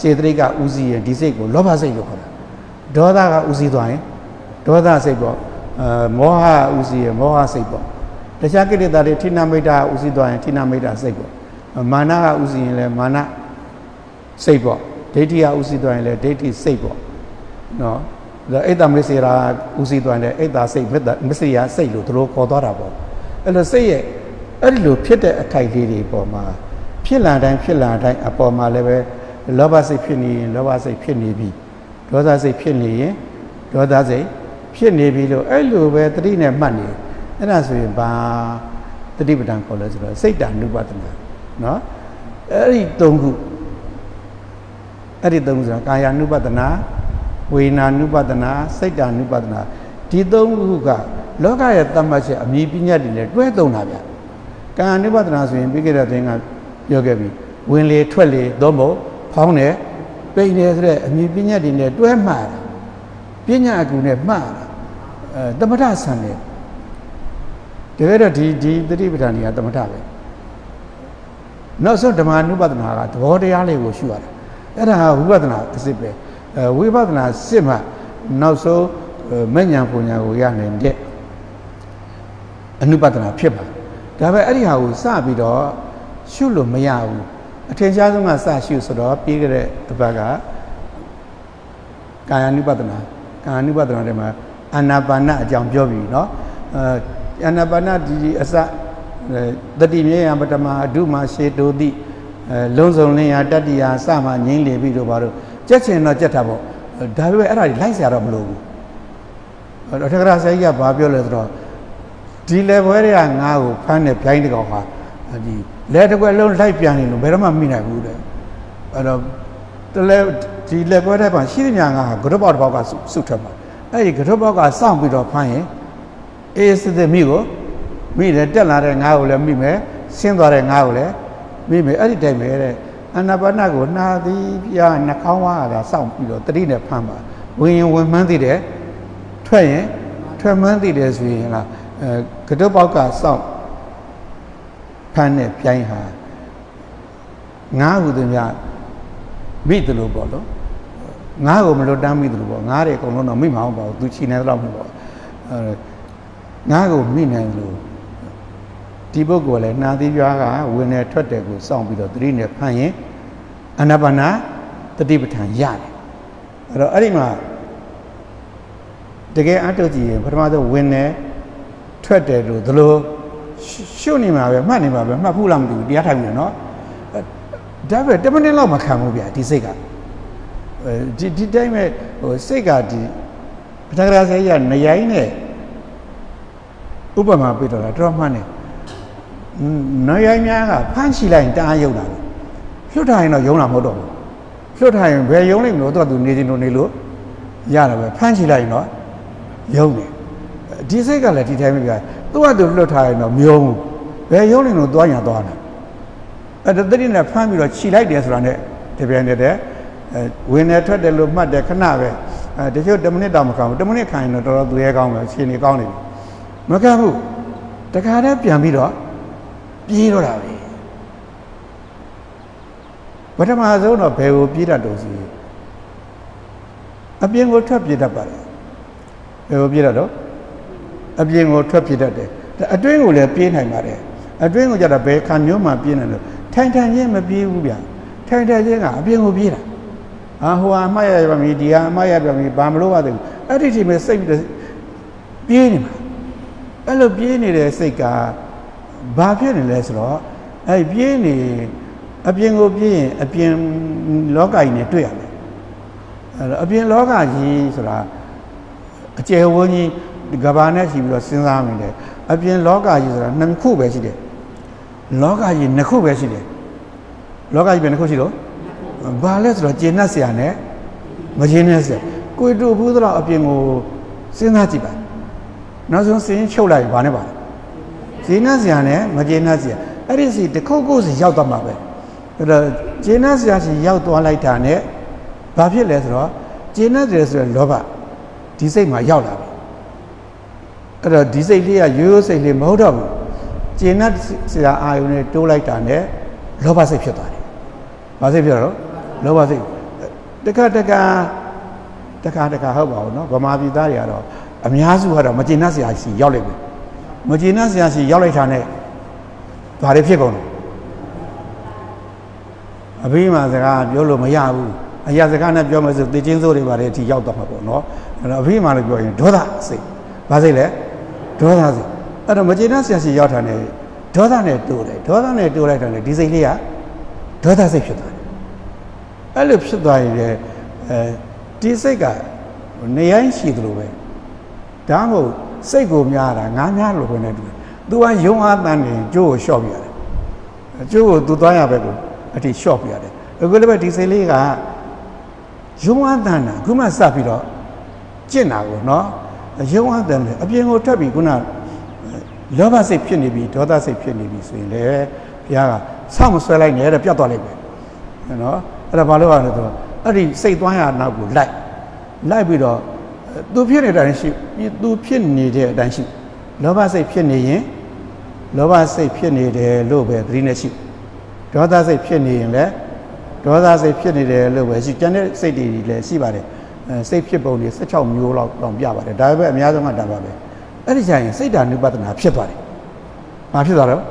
စေတသိက်ကဥစည်းရင်ဒီစိတ်ကိုလောဘစိတ်လို့ခေါ်တာဒေါသကဥစည်းသွားရင်ဒေါသစိတ်ပေါ့အဲမောဟဥစည်းရင်မောဟစိတ်ပေါ့ တခြားကိလေသာတွေဌိနမိတ်တာဥစည်းသွားရင်ဌိနမိတ်တာစိတ်ပေါ့မာနကဥစည်းရင်လည်းမာနစိတ်ပေါ့ဒိဋ္ဌိကဥစည်းသွားရင်လည်းဒိဋ္ဌိစိတ်ပေါ့နော်ဒါအိတ်တမစ္ဆေရာဥစည်းသွားတယ်အိတ်တာစိတ်မစ္ဆေရာစိတ်လို့သူတို့ခေါ်သွားတာပေါ့အဲ့လိုစိတ်ရဲ့အဲ့ဒီလိုဖြစ်တဲ့အခိုက်လေးတွေပေါ်မှာဖြစ်လာတိုင်းဖြစ်လာတိုင်းအပေါ်မှာလည်းပဲလောဘစိတ်ဖြစ်နေရင်လောဘစိတ်ဖြစ်နေပြီဒေါသစိတ်ဖြစ်နေရင်ဒေါသစိတ်ဖြစ်နေပြီလို့အဲ့လိုပဲတတိနဲ့မှတ်နေ အဲ့ဒါဆိုရင်ဘာတတိပဒံခေါ်လဲဆိုတော့စိတ်တ ानु ပဒနာနော်အဲ့ဒီ၃ခုအဲ့ဒီ၃ခုဆိုတာကာယ ानु ပဒနာဝေဒနာ ानु ပဒနာစိတ်တ ानु ပဒနာဒီ၃ခုကလောကရဲ့တတ်မှတ်ချက်အမြင်ပညာတွေနဲ့တွဲသုံးတာဗျကာယ ानु ပဒနာဆိုရင်ပြီးခဲ့တဲ့သင်ကပြောခဲ့ပြီဝင်လေထွက်လေသို့မဟုတ်ဖောင်းတယ်ပိန်တယ်ဆိုတဲ့အမြင်ပညာတွေနဲ့တွဲမှားတာပညာအကူနဲ့မှားတာအဲတမထဆန်တယ် တကယ်တော့ဒီဒီသတိပဋ္ဌာန်ကြီးကတမထပဲနောက်ဆုံးဓမ္မနုပဒနာကသဘောတရားလေးကိုရှုရတာအဲ့ဒါဝိပဿနာအစစ်ပဲအဲဝိပဿနာစစ်မှနောက်ဆုံးမဉ္ဇဉ်ပူညာကိုရနိုင်တဲ့အနုပဒနာဖြစ်ပါဒါပဲအဲ့ဒီဟာကိုစပြီးတော့ရှုလို့မရဘူးအထင်ရှားဆုံးကစရှုဆိုတော့ပြီးကြတဲ့အပတ်ကကာယ ानु ပဒနာကာယ ानु ပဒနာတွေမှာအာနာပါနအကြောင်းပြောပြီเนาะအဲ အာနာပါနဒီဒီအစတတိမြေယံပထမအဓုမှာရှေတိုတိလုံးစုံလင်းရာတတ္တိယာစမှာငိမ့်လေပြီတို့ဘာလို့ကြက်ချင်တော့ကြက်တာပေါ့ဒါပေမဲ့အဲ့ဒါကြီးလိုက်စရာတော့မလိုဘူးအထက်ကရာဆရာကြီးကဘာပြောလဲဆိုတော့ဒီ level တွေကငါ့ကိုဖမ်းတဲ့ blind တကောင်ဟာဒီလက်တစ်ခွက်လုံးလိုက်ပြန်နေလို့ဘယ်တော့မှမိနိုင်ဘူးတဲ့အဲ့တော့တလဲဒီ level တွေမှာရှိသမျှငါဟာဂရုဘောက်တစ်ပေါက်ကစုထွက်မှာအဲ့ဒီဂရုဘောက်ကစောင့်ပြီးတော့ဖမ်းရင် အေးစစ်စစ်မိကိုမိတယ်တက်လာတဲ့ငါ့ကိုလည်းမိမယ်ဆင်းသွားတဲ့ငါ့ကိုလည်းမိမယ်အဲ့ဒီတိုင်ပဲတဲ့အနာပါနကိုနှာသီးပြနှာခေါင်းဝါးတာစောင့်ပြီးတော့တတိနဲ့ဖမ်းပါဝင်ရင်ဝင်မှန်းသိတယ်ထွက်ရင်ထွက်မှန်းသိတယ်ဆိုရင်လားအဲဂရုပေါက်ကစောင့်ဖမ်းတဲ့ပြိုင်းဟာငါးဟုသူများမိတယ်လို့ပေါ့လို့ငါးကိုမလွတ်တမ်းမိတယ်လို့ပေါ့ငါးတွေအကုန်လုံးတော့မိမအောင်ပါဘူးသူချီနေတော့မဟုတ်ပါဘူးအဲ ငါးကိုမိနိုင်လို့ဒီပုဂ္ဂိုလ်လည်းနှာသီးပြားကဝင်နေထွက်တယ်ကိုစောင့်ပြီးတော့သတိနဲ့ဖမ်းရင်အနာပါနာတတိပဋ္ဌာန်ရတယ်အဲ့တော့အဲ့ဒီမှာတကယ်အထုတ်ကြည့်ရင်ပထမဆုံးဝင်နေထွက်တယ်လို့ဒီလိုရှုနေမှာပဲမှတ်နေမှာပဲမှတ်ဖို့လားမသိဘူးတရားထိုင်နေနော်ဒါပဲ10မိနစ်လောက်မခံဘူးဗျာဒီစိတ်ကဒီဒီတိုင်းပဲဟိုစိတ်ကဒီပထကရာဆရာနရိုင်းနဲ့ ဥပမာပြတော့တာတော်မှန်းနေနရိုင်းများကဖမ်းချီလိုက်ရင်တအားယုံတာလွတ်ထားရင်တော့ယုံတာမဟုတ်တော့ဘူးလွတ်ထားရင်ဘယ်ယုံလိမ့်မလို့သူကသူနေချင်းလို့နေလို့ရတာပဲဖမ်းချီလိုက်ရင်တော့ယုံတယ်ဒီစိတ်ကလည်းဒီတိုင်းပဲဗျာသူကသူလွတ်ထားရင်တော့မယုံဘူးဘယ်ယုံလိမ့်လို့သွားညာသွားတာအဲ့ဒါတတိနဲ့ဖမ်းပြီးတော့ခြိလိုက်တယ်ဆိုတာနဲ့တပြိုင်တည်းတည်းဝင်နေထွက်တယ်လို့မှတ်တယ်ခဏပဲအဲတချို့10မိနစ်တောင်မခံဘူး10မိနစ်ခံရင်တော့တော်တော်သူရဲကောင်းပဲခြေနေကောင်းနေပြီ မခံဘူးတခါတည်းပြန်ပြီးတော့ပြေးတော့တာပဲပထမဆုံးတော့ဘယ်ကိုပြေးတတ်တော့စီအပြင်ကိုထွက်ပြေးတတ်ပါတယ်ဘယ်ကိုပြေးတတ်တော့အပြင်ကိုထွက်ပြေးတတ်တယ်အတွင်းကိုလည်းပြေးနိုင်ပါတယ်အတွင်းကိုကြတော့ဘယ်ခံမျိုးမှပြေးနိုင်လို့ထိုင်ထိုင်ချင်းမပြေးဘူးဗျထိုင်ထိုင်ချင်းကအပြင်ကိုပြေးတာအာဟိုအမတ်ရပါမီဒီဟာအမတ်ရပါမီဘာမလို့ပါသေးဘူးအဲ့ဒီချိန်မှာစိတ်ပြီးပြေးနေမှာ အဲ့လိုပြေးနေတဲ့စိတ်ကဘာဖြစ်နေလဲဆိုတော့အဲ့ပြေးနေအပြင်ကိုပြေးရင်အပြင်လောကကြီးနဲ့တွေ့ရမယ်အဲ့အပြင်လောကကြီးဆိုတာအကျယ်ဝန်းကြီးကဘာနဲ့ရှိပြီးတော့စဉ်းစားမိတယ်အပြင်လောကကြီးဆိုတာနှစ်ခုပဲရှိတယ်လောကကြီးနှစ်ခုပဲရှိတယ်လောကကြီးပဲနှစ်ခုရှိတော့ဘာလဲဆိုတော့ကျင်တ်ဆရာနဲ့မကျင်တ်ဆရာကိုတူဘူးတော့အပြင်ကိုစဉ်းစားကြည့်ပါ နောက်ဆုံးစင်းချုပ်လိုက်ဘာနဲ့ပါလဲကျင်တ်ဆရာနဲ့မကျင်တ်ဆရာအဲ့ဒီစီတစ်ခုခုစီရောက်သွားမှာပဲအဲ့တော့ကျင်တ်ဆရာစီရောက်သွားလိုက်တာနဲ့ဘာဖြစ်လဲဆိုတော့ကျင်တ်တယ်ဆိုရယ်လောဘဒီစိတ်မှာရောက်လာပြီ အဲ့တော့ဒီစိတ်လေးကရိုးရိုးစိတ်လေးမဟုတ်တော့ဘူးကျင်납စရာအာယုန်နဲ့တိုးလိုက်တာနဲ့လောဘစိတ်ဖြစ်သွားတယ်။ဘာစိတ်ဖြစ်တော့လောဘစိတ်တခါတခါတခါတခါဟုတ်ပါဘူးเนาะဗမာပြည်သားတွေကတော့ အများစုကတော့မကျေနပ်စရာရှိရောက်လိုက်ပြီမကျေနပ်စရာရှိရောက်လိုက်တာနဲ့ဘာတွေဖြစ်ကုန်လဲအဘိမာစကားပြောလို့မရဘူးအရာစကားနဲ့ပြောမယ်ဆိုတေချင်းစိုးတွေဘာတွေအထိရောက်တော့မှာပေါ့နော်အဲ့တော့အဘိမာလို့ပြောရင်ဒေါသစိတ်ဘာစိတ်လဲဒေါသစိတ်အဲ့တော့မကျေနပ်စရာရှိရောက်တာနဲ့ဒေါသနဲ့တိုးတယ်ဒေါသနဲ့တိုးလိုက်တာနဲ့ဒီစိတ်လေးကဒေါသစိတ်ဖြစ်သွားတယ်အဲ့လိုဖြစ်သွားရင်လေအဲဒီစိတ်ကနေရိုင်းရှိသလိုပဲ ဒါမှမဟုတ်စိတ်ကိုများတာငါးများလို့ပဲနဲ့တူတယ်သူကယုံအားတန်းနေကျိုးကိုလျှော့ပြရတယ်ကျိုးကိုသူသွားရပဲကိုအတိလျှော့ပြရတယ်အခုလည်းပဲဒီစိတ်လေးကယုံအားတန်းတာခုမှစပြီးတော့ကျင့်တာကိုနော်ယုံအားတန်းတယ်အပြင်ကိုထပ်ပြီးခုနလောဘစိတ်ဖြစ်နေပြီဒေါသစိတ်ဖြစ်နေပြီဆိုရင်လေဘုရားကဆောက်မဆွဲလိုက်နဲ့တဲ့ပြတ်သွားလိုက်ပဲနော်အဲ့ဒါဘာလို့ရလဲဆိုတော့အဲ့ဒီစိတ်သွားရနောက်ကိုလိုက်လိုက်ပြီးတော့ သူဖြစ်နေတဲ့အတိုင်းရှိသူဖြစ်နေတဲ့အတိုင်းရှိလောဘစိတ်ဖြစ်နေရင်လောဘစိတ်ဖြစ်နေတယ်လို့ပဲသတိနဲ့ရှိဒေါသစိတ်ဖြစ်နေရင်လည်းဒေါသစိတ်ဖြစ်နေတယ်လို့ပဲရှိကျန်တဲ့စိတ်တွေလည်းရှိပါတယ်စိတ်ဖြစ်ပုံတွေ16မျိုးလောက်တော့ပြပါတယ်ဒါပဲအများဆုံးကဒါပါပဲအဲ့ဒီကျရင်စိတ်ဓာနုပဒနာဖြစ်သွားတယ်။ဘာဖြစ်သွားတော့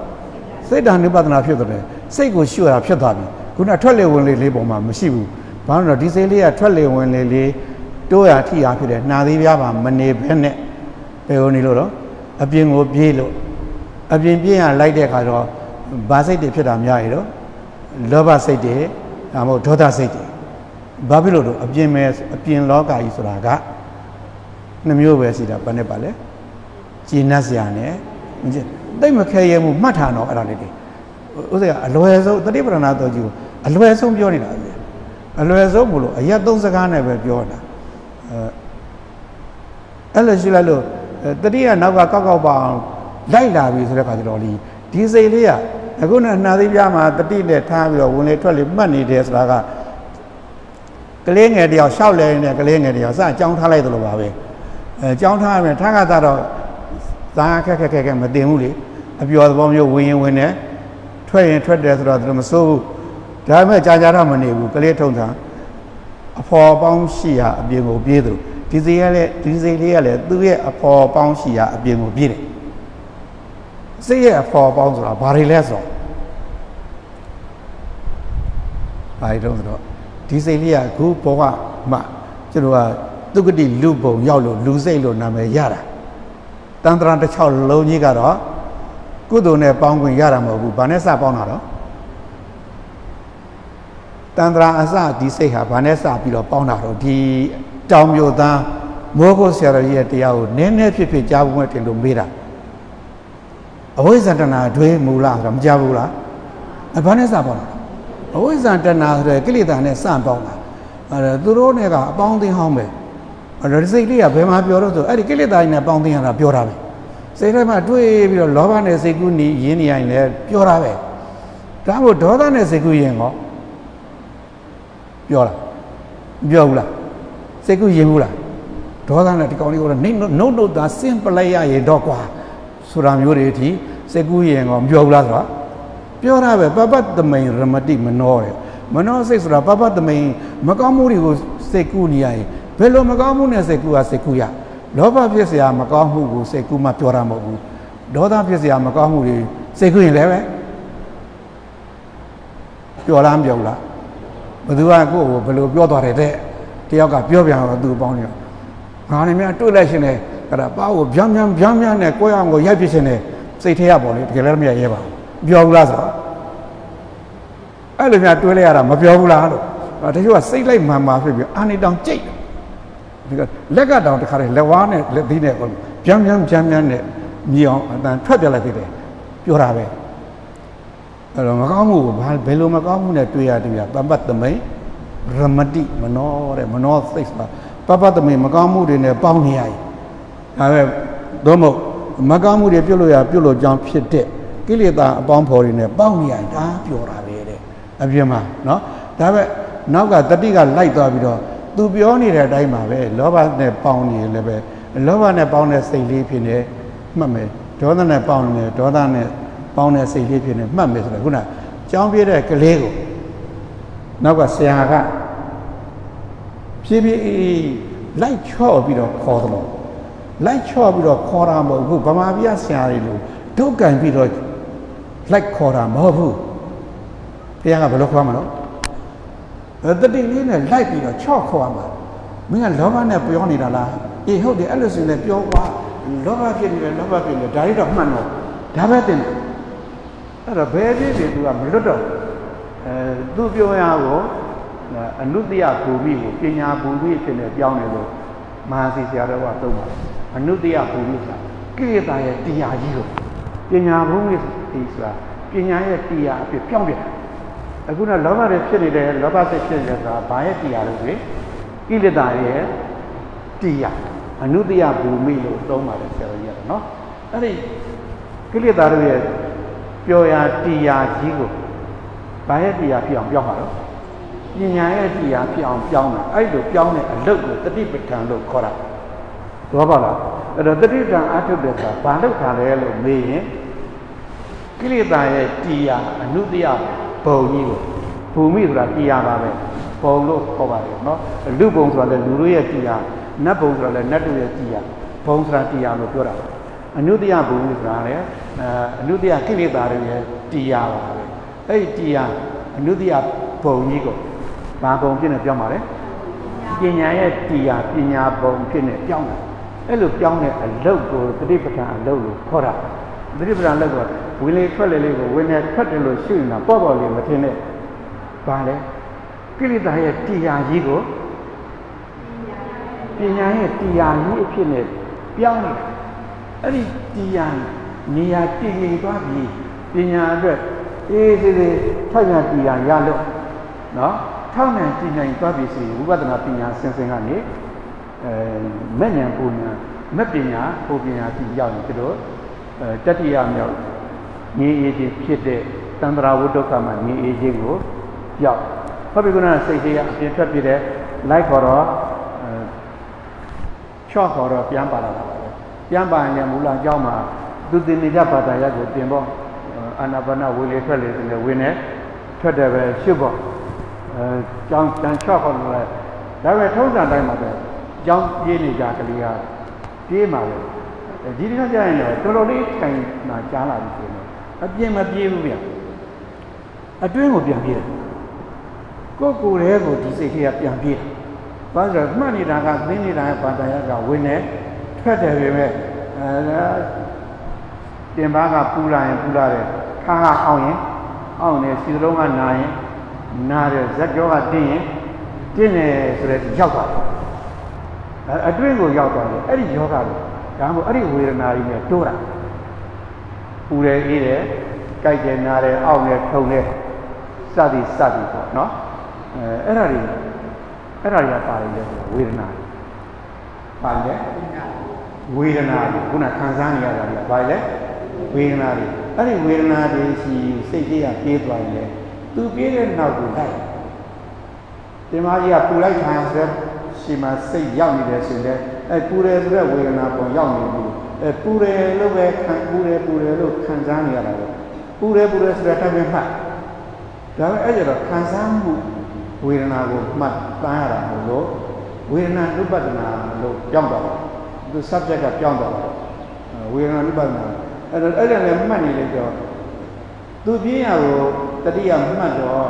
စိတ်ဓာနုပဒနာဖြစ်သွားတယ်စိတ်ကိုရှုရတာဖြစ်သွားပြီခုနထွက်လေဝင်လေလေးပုံမှာမရှိဘူးဘာလို့လဲဒီစိတ်လေးကထွက်လေဝင်လေလေး တိုးရထိရဖြစ်တယ်နှာသေးပြားပါမနေဘဲနဲ့ဘယ်လိုနေလို့တော့အပြင်ကိုပြေးလို့အပြင်ပြေးရလိုက်တဲ့ခါတော့ဘာစိတ်တွေဖြစ်တာများရတော့လောဘစိတ်တွေဒါမှမဟုတ်ဒေါသစိတ်တွေဘာဖြစ်လို့တော့အပြင်မဲ့အပြင်လောကကြီးဆိုတာကနှမျိုးပဲရှိတာဘာနဲ့ပါလဲကျဉ်းနှက်စရာနဲ့မကျသိမခဲရဲမှုမှတ်ထားတော့အဲ့ဒါလေးတွေဥစ္စာကအလွယ်ဆုံးတတိပရဏတော်ကြီးကိုအလွယ်ဆုံးပြောနေတာပဲအလွယ်ဆုံးဘလို့အရက်သုံးစကားနဲ့ပဲပြောတာ အဲအဲ့လိုရှိလိုက်လို့တတိကနောက်ကကောက်ကောက်ပါအောင်လိုက်လာပြီဆိုတဲ့ခါကျတော့လीဒီစိတ်လေးကအခုနဲ့နှာသိပြမှာတတိနဲ့ထားပြီးတော့ဝင်လေထွက်လေမှတ်နေတယ်ဆိုတာကကလေးငယ်တယောက်ရှောက်လဲနေတဲ့ကလေးငယ်တယောက်စအကြောင်းထားလိုက်သလိုပါပဲအဲအကြောင်းထားရမယ်ထားကသာတော့သားခက်ခက်ခက်ခက်မတင်ဘူးလေအပျော်သဘောမျိုးဝင်ရင်ဝင်တယ်ထွက်ရင်ထွက်တယ်ဆိုတော့သူမစိုးဘူးဒါပေမဲ့ကြာကြာတော့မနေဘူးကလေးထုံတာ အဖော်ပေါင်းရှိရာအပြင်ကိုပြေးသူဒီစိရလည်းဒီစိလေးကလည်းသူ့ရဲ့အဖော်ပေါင်းရှိရာအပြင်ကိုပြေးတယ်စိတ်ရဲ့အဖော်ပေါင်းဆိုတာဘာတွေလဲဆိုတော့ဘာတွေတော့ဆိုတော့ဒီစိတ်လေးကအခုဘောကမှကျွန်တော်ကသုက္ကတိလူပုံရောက်လို့လူစိတ်လို့နာမည်ရတာတန်ត្រာတစ်ချောက်လုံးကြီးကတော့ကုသိုလ်နဲ့ပေါင်းခွင့်ရတာမဟုတ်ဘူးဘာနဲ့စပေါင်းတာတော့ တန်ត្រာအစဒီစိတ်ဟာဘာနဲ့စပြီးတော့ပေါင်းတာတော့ဒီတောင်မြို့သားမောဂုဆရာတော်ကြီးရဲ့တရားကိုနည်းနည်းဖြစ်ဖြစ်ကြားဖို့မဲ့တင်လို့မေးတာအဝိဇ္ဇတနာဒွေမူလဆိုတော့မကြားဘူးလားအဘာနဲ့စပေါင်းတာအဝိဇ္ဇတနာဆိုတဲ့ကိလေသာနဲ့စပေါင်းတာအဲသူတို့နဲ့ကအပေါင်းအသင်းဟောင်းပဲအဲ့တော့စိတ်လေးကဘယ်မှာပြောတော့ဆိုအဲ့ဒီကိလေသာတွေနဲ့ပေါင်းသိရတာပြောတာပဲစိတ်ထဲမှာတွေးပြီးတော့လောဘနဲ့စိတ်ကူးနေရင်းနေရင်လည်းပြောတာပဲဒါမို့ဒေါသနဲ့စိတ်ကူးရင်ကော ပြောလားပြောဘူးလားစိတ်ကူးရင်ဘူးလားဒေါသနဲ့ဒီကောင်လေးကတော့နှိမ့်နှုတ်နှုတ်သာစင်ပလိုက်ရရင်တော့ကွာဆိုတာမျိုးတွေအထိစိတ်ကူးရင်ကောမပြောဘူးလားဆိုတာပြောတာပဲပပတ္တမိန်ရမတိမနောတဲ့မနောစိတ်ဆိုတာပပတ္တမိန်မကောင်းမှုတွေကိုစိတ်ကူးနေရရင်ဘယ်လိုမကောင်းမှုနဲ့စိတ်ကူးကစိတ်ကူးရလောဘဖြစ်เสียမကောင်းမှုကိုစိတ်ကူးမှပြောတာမဟုတ်ဘူးဒေါသဖြစ်เสียမကောင်းမှုတွေစိတ်ကူးရင်လည်းပဲပြောလားမပြောဘူးလား ဘယ်သူကကိုယ့်ကိုဘယ်လိုပြောသွားတယ်တဲ့တယောက်ကပြောပြန်တော့သူ့ပေါင်းနေတော့ငါနေမြတွေ့လိုက်ရှင်တယ်အဲ့ဒါပါကိုဗျမ်းဗျမ်းဗျမ်းဗျမ်းနဲ့ကိုယ့်အောင်ကိုရိုက်ပြရှင်တယ်စိတ်ထဲရပေါ့လေတကယ်လည်းမရရဲပါဘူးပြောဘူးလားဆိုတော့အဲ့လိုများတွေးလိုက်ရတာမပြောဘူးလားလို့တချို့ကစိတ်လိုက်မှန်မှဖြစ်ပြီးအာနေတောင်ကြိတ်ဒီကလက်ကတောင်တခါတည်းလက်ဝါးနဲ့လက်သီးနဲ့ပြန်ပြန်ပြန်ပြန်နဲ့မြည်အောင်အတန်ထွက်ပြလိုက်သေးတယ်ပြောတာပဲ အဲ့တော့မကောင်းမှုကိုဘယ်လိုမကောင်းမှုနဲ့တွေ့ရတွေ့ရပပတ္တမိန်ရမတိမနောတဲ့မနောစိတ်ဆိုတာပပတ္တမိန်မကောင်းမှုတွေနဲ့ပေါင်းနေရရင်ဒါပဲသို့မဟုတ်မကောင်းမှုတွေပြုတ်လို့ရပြုတ်လို့ကြောင်းဖြစ်တဲ့ကိလေသာအပေါင်းဖော်တွေနဲ့ပေါင်းနေရရင်ဒါပြောတာပဲတဲ့အပြင်မှာနော်ဒါပဲနောက်ကတတိကလိုက်သွားပြီးတော့သူပြောနေတဲ့အတိုင်းပါပဲလောဘနဲ့ပေါင်းနေလည်းပဲလောဘနဲ့ပေါင်းတဲ့စိတ်လေးဖြစ်နေမှတ်မယ်ဒေါသနဲ့ပေါင်းနေဒေါသနဲ့ ပေါင်းတဲ့စိတ်လေးဖြစ်နေမှတ်မယ်ဆိုတော့ခုနကြောင်းပြတဲ့ကလေးကိုနောက်ကဆရာကဖြည်းဖြည်းလိုက်ချော့ပြီးတော့ခေါ်တယ်လို့လိုက်ချော့ပြီးတော့ခေါ်တာမဟုတ်ဘူးဗမာပြည်ဆရာတွေလို့ဒုက္ကန်ပြီးတော့လိုက်ခေါ်တာမဟုတ်ဘူးဘုရားကဘယ်လိုခေါ်မှာလဲတတိလေးနဲ့လိုက်ပြီးတော့ချော့ခေါ်မှာမင်းကလောဘနဲ့ပြောနေတာလားအေးဟုတ်တယ်အဲ့လိုဆိုရင်လည်းပြောပါလောဘဖြစ်နေတယ်လောဘဖြစ်နေတယ်ဒါရီတော့မှန်တော့ဒါပဲတင်တယ် အဲ့တော့ဘယ်ဖြစ်ဖြစ်သူကမလွတ်တော့အဲသူပြောရကိုအနုတ္တိယဘူမိကိုပညာဘူမိဖြစ်နေပြောင်းတယ်လို့မဟာစီဆရာတော်ကသုံးပါတယ်အနုတ္တိယဘူမိဆိုတာကိလေသာရဲ့တရားကြီးကိုပညာဘူမိဆိုတာပညာရဲ့တရားအဖြစ်ပြောင်းတယ်အခုတော့လောဘတွေဖြစ်နေတယ်လောဘစိတ်ဖြစ်နေတယ်ဆိုတာဘာရဲ့တရားလို့လဲကိလေသာရဲ့တရားအနုတ္တိယဘူမိလို့သုံးပါတယ်ဆရာတော်ကြီးကတော့နော်အဲ့ဒီကိလေသာတွေရဲ့ ပြောရာတရားကြီးကိုဘာရဲ့တရားဖြစ်အောင်ပြောင်းပါတော့ပညာရဲ့တရားဖြစ်အောင်ပြောင်းတယ်အဲ့လိုပြောင်းတဲ့အလုပ်ကိုတတိပဋ္ဌာန်လို့ခေါ်တာတော့ပါလားအဲ့တော့တတိပဋ္ဌာန်အထုတ်တဲ့ဆိုတာဘာလုပ်တာလဲလို့မေးရင်ကိလေသာရဲ့တရားအနုတ္တိယဘုံကြီးကိုဘူမိဆိုတာတရားပါပဲဘုံလို့ခေါ်ပါတယ်နော်လူဘုံဆိုတာလည်းလူတို့ရဲ့တရားနတ်ဘုံဆိုတာလည်းနတ်တို့ရဲ့တရားဘုံဆိုတာတရားလို့ပြောတာ အနုတ္တိယဘုံဆိုတာလည်းအနုတ္တိယကိလေသာတွေရဲ့တရားပါပဲအဲ့ဒီတရားအနုတ္တိယဘုံကြီးကိုဘာဘုံဖြစ်နေပြောင်းပါလဲပညာရဲ့တရားပညာဘုံဖြစ်နေပြောင်းတာအဲ့လိုပြောင်းတဲ့အလုတ်ကိုတတိပဋ္ဌာန်အလုတ်လို့ခေါ်တာတတိပဋ္ဌာန်အလုတ်ကဝင်လေထွက်လေလေးကိုဝင်နေထွက်တယ်လို့ရှုနေတာပေါ့ပေါ့လေးမထင်နဲ့ဘာလဲကိလေသာရဲ့တရားကြီးကိုပညာရဲ့တရားကြီးအဖြစ်နဲ့ပြောင်းနေတာ အဲ့ဒီတရားနေရာတည်ငြိမ်သွားပြီပညာအတွက်အေးသေးသေးထိုက်ရတရားရလို့နော်ထောက်နိုင်တည်နိုင်သွားပြီဆိုရင်ဝိပဿနာပညာဆင်ဆင်ကနေအဲမဲ့ဉဏ်ပူဉဏ်မဲ့ပညာပူပညာကြည့်ရောက်ရင်ဒီလိုအဲတတိယမြောက်ငြိအေးခြင်းဖြစ်တဲ့တန္တရာဝတ္တကမှာငြိအေးခြင်းကိုရောက်ဟုတ်ပြီခုနကစိတ်ကြီးကအပြင်ထွက်ပြတယ်လိုက်ခေါ်တော့အဲချော့ခေါ်တော့ပြန်ပါလာတာ ပါပဲပြန်ပါရင်မူလအကြောင်းမှာသူတင်နေကြဘာသာရပ်ကိုတင်ပေါ့အာနာပါနဝေလေထွက်လေဆိုနေဝင်နေထွက်တယ်ပဲရှုပ်ပေါ့အဲကြောင်းတန်ချော့ခေါ်လို့လဲဒါပဲထုံးစံတိုင်းမှာပဲကြောင်းပြေးနေကြကလေးကပြေးမှာပဲဒီဒီကကြာရင်တော့တော်တော်လေးထိုင်နာကြားလာပြီဆိုရင်အပြင်းမပြေးဘူးဗျအတွင်းကိုပြန်ပြေးတယ်ကိုယ်ကိုယ်ရဲ့ကိုဒီစိတ်ကြီးကပြန်ပြေးတယ်ဘာလို့မှတ်နေတာကသိနေတာကဘာတရားကဝင်နေ ထွက်တယ်ပဲမဲ့အဲတင်ပါကပူလာရင်ပူလာတယ်ခါကအောင်ရင်အောင်နေစီလုံးကနာရင်နာတယ်ဇက်ကြောကတင်းရင်တင်းတယ်ဆိုတဲ့ရောက်သွားတယ်အတွင်းကိုရောက်သွားတယ်အဲ့ဒီယောဂကိုဒါမှမဟုတ်အဲ့ဒီဝေဒနာကြီးနဲ့တိုးတာပူတယ်အေးတယ်ကြိုက်တယ်နားတယ်အောင့်တယ်ထုံတယ်စသည်စသည်ပေါ့နော်အဲအဲ့ဒါတွေအဲ့ဒါတွေကပါတယ်လေဝေဒနာပါတယ် ဝေဒနာတွေခုနခံစားနေရတာတွေကဘာလဲဝေဒနာတွေအဲ့ဒီဝေဒနာတွေရှိစိတ်ကြီးကပြေးသွားရင်လေသူပြေးတဲ့နောက်ကိုလိုက်ဒီမကြီးကပူလိုက်ခံဆိုရှိမှစိတ်ရောက်နေတယ်ဆိုရင်အဲပူတယ်ဆိုတဲ့ဝေဒနာပေါ်ရောက်နေပြီအဲပူတယ်လို့ပဲခံပူတယ်ပူတယ်လို့ခံစားနေရတာပဲပူတယ်ပူတယ်ဆိုတဲ့တိုင်းပဲမှတ်ဒါပေမဲ့အဲ့ကျတော့ခံစားမှုဝေဒနာကိုမှတ်သားရတာမလို့ဝေဒနာဥပဒနာလို့ပြောင်းသွားတယ် သူ subject ကပြောင်းသွားတယ်ဝေဒနာဥပဒနာအဲ့တော့အဲ့ဒါလည်းမှတ်နေလေကြောသူပြင်းရကိုတတိယမှတ်တော့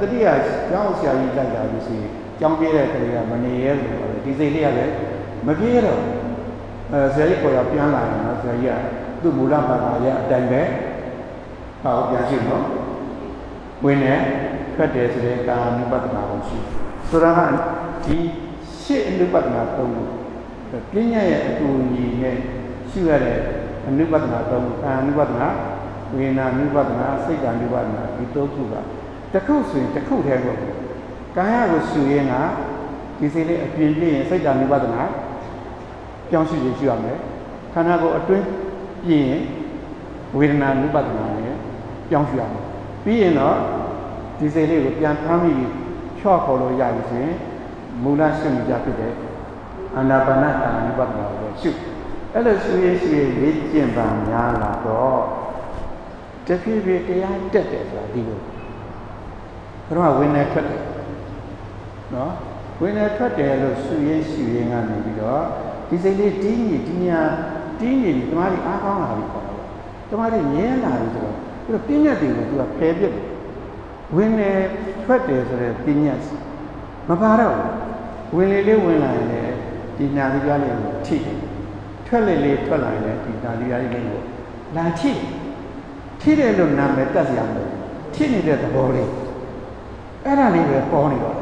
တတိယကျောင်းဆရာကြီးလိုက်တာလို့ရှိရင်ကျောင်းပြတဲ့ကလေးကမနေရဲလို့ပြောတယ်ဒီစိတ်လေးကလည်းမပြေတော့အဲဆရာကြီးကိုတော့ပြန်လာတယ်နော်ဆရာကြီးကသူ့မူလဘာသာရဲ့အတိုင်းပဲဟောပြန်ရှိနော်ဝင်နေထွက်တယ်ဆိုတဲ့ကာနုပဒနာကိုရှိဆိုတော့ဒီရှစ်အနုပဒနာသုံးခု ပညာရဲ့အတူညီနဲ့ရှိရတဲ့အနုပဒနာသုံးခုကာနုပဒနာဝေနာနုပဒနာစိတ်တ ानु ပဒနာဒီသုံးခုကတစ်ခုဆိုရင်တစ်ခုတည်းကိုကာယကိုရှုရင်းကဒီစိတ်လေးအပြင်းပြင်းရင်စိတ်တ ानु ပဒနာပြောင်းရှုရရှုရမယ်ခန္ဓာကိုယ်အတွင်းပြင်းရင်ဝေဒနာနုပဒနာနဲ့ပြောင်းရှုရမယ်ပြီးရင်တော့ဒီစိတ်လေးကိုပြန်ဖမ်းပြီးချော့ခေါ်လို့ရပြီဆိုရင်မူလရှုနေကြဖြစ်တဲ့ အာနာပါနတာနုပဒနာကိုရှုအဲ့လိုရှုရရှုရလေ့ကျင့်ပါများလာတော့တဖြည်းဖြည်းတရားတက်တယ်ဆိုတာဒီလိုဘုရားဝင်နေထွက်တယ်နော်ဝင်နေထွက်တယ်လို့ရှုရရှုရင်းကနေပြီးတော့ဒီစိတ်လေးတင်းကြီးဒီညာတင်းကြီးဒီမှာအားကောင်းလာပြီပေါ့တမားတွေမြဲလာပြီဆိုတော့အဲ့တော့ပညာတွေကိုသူကဖယ်ပြစ်တယ်ဝင်နေထွက်တယ်ဆိုတဲ့ပညာမပါတော့ဘူးဝင်လေလေးဝင်လာရင်လည်း ဒီနာလေးကြားလေးကိုထိတယ်ထွက်လေလေးထွက်လာရင်လည်းဒီနာလေးကြားလေးကိုလာထိထိတယ်လို့နာမည်တက်စရာမလိုထိနေတဲ့သဘောလေးအဲ့ဒါလေးပဲပေါ်နေတော့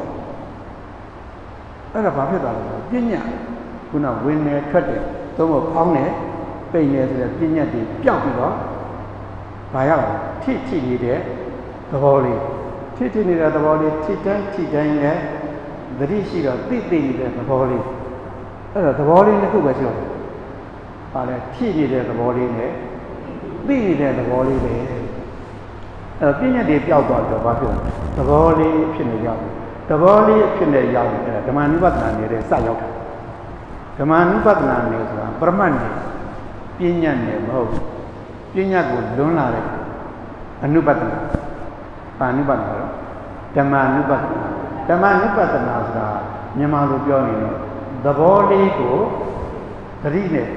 အဲ့ဒါဘာဖြစ်သွားလဲပညာခုနဝင်နေထွက်တယ်သို့မဟုတ်ဖောင်းနေပိန်နေဆိုတဲ့ပညာတွေပျောက်ပြီးတော့ဘာရလဲထိထိနေတဲ့သဘောလေးထိထိနေတဲ့သဘောလေးထိတိုင်းထိတိုင်းနဲ့သတိရှိတော့သိသိနေတဲ့သဘောလေး အဲ့တော့သဘောလေးတစ်ခုပဲရှိတော့ပါလဲထိနေတဲ့သဘောလေးနဲ့သိနေတဲ့သဘောလေးပဲအဲ့ပညာတွေပျောက်သွားတော့ဘာဖြစ်လဲသဘောလေးဖြစ်နေရောက်သဘောလေးဖြစ်နေရောက်တယ်အဲ့ဒါဓမ္မနုပဒနာနေတဲ့စရောက်တာဓမ္မနုပဒနာနေဆိုတာပရမတ်နေပညာနဲ့မဟုတ်ဘူးပညာကိုလွန်းလာတဲ့အနုပဒနာပါဏုပဒနာတော့ဓမ္မနုပဒနာဓမ္မနုပဒနာဆိုတာမြန်မာလိုပြောရင်တော့ သဘောလေးကိုသတိနဲ့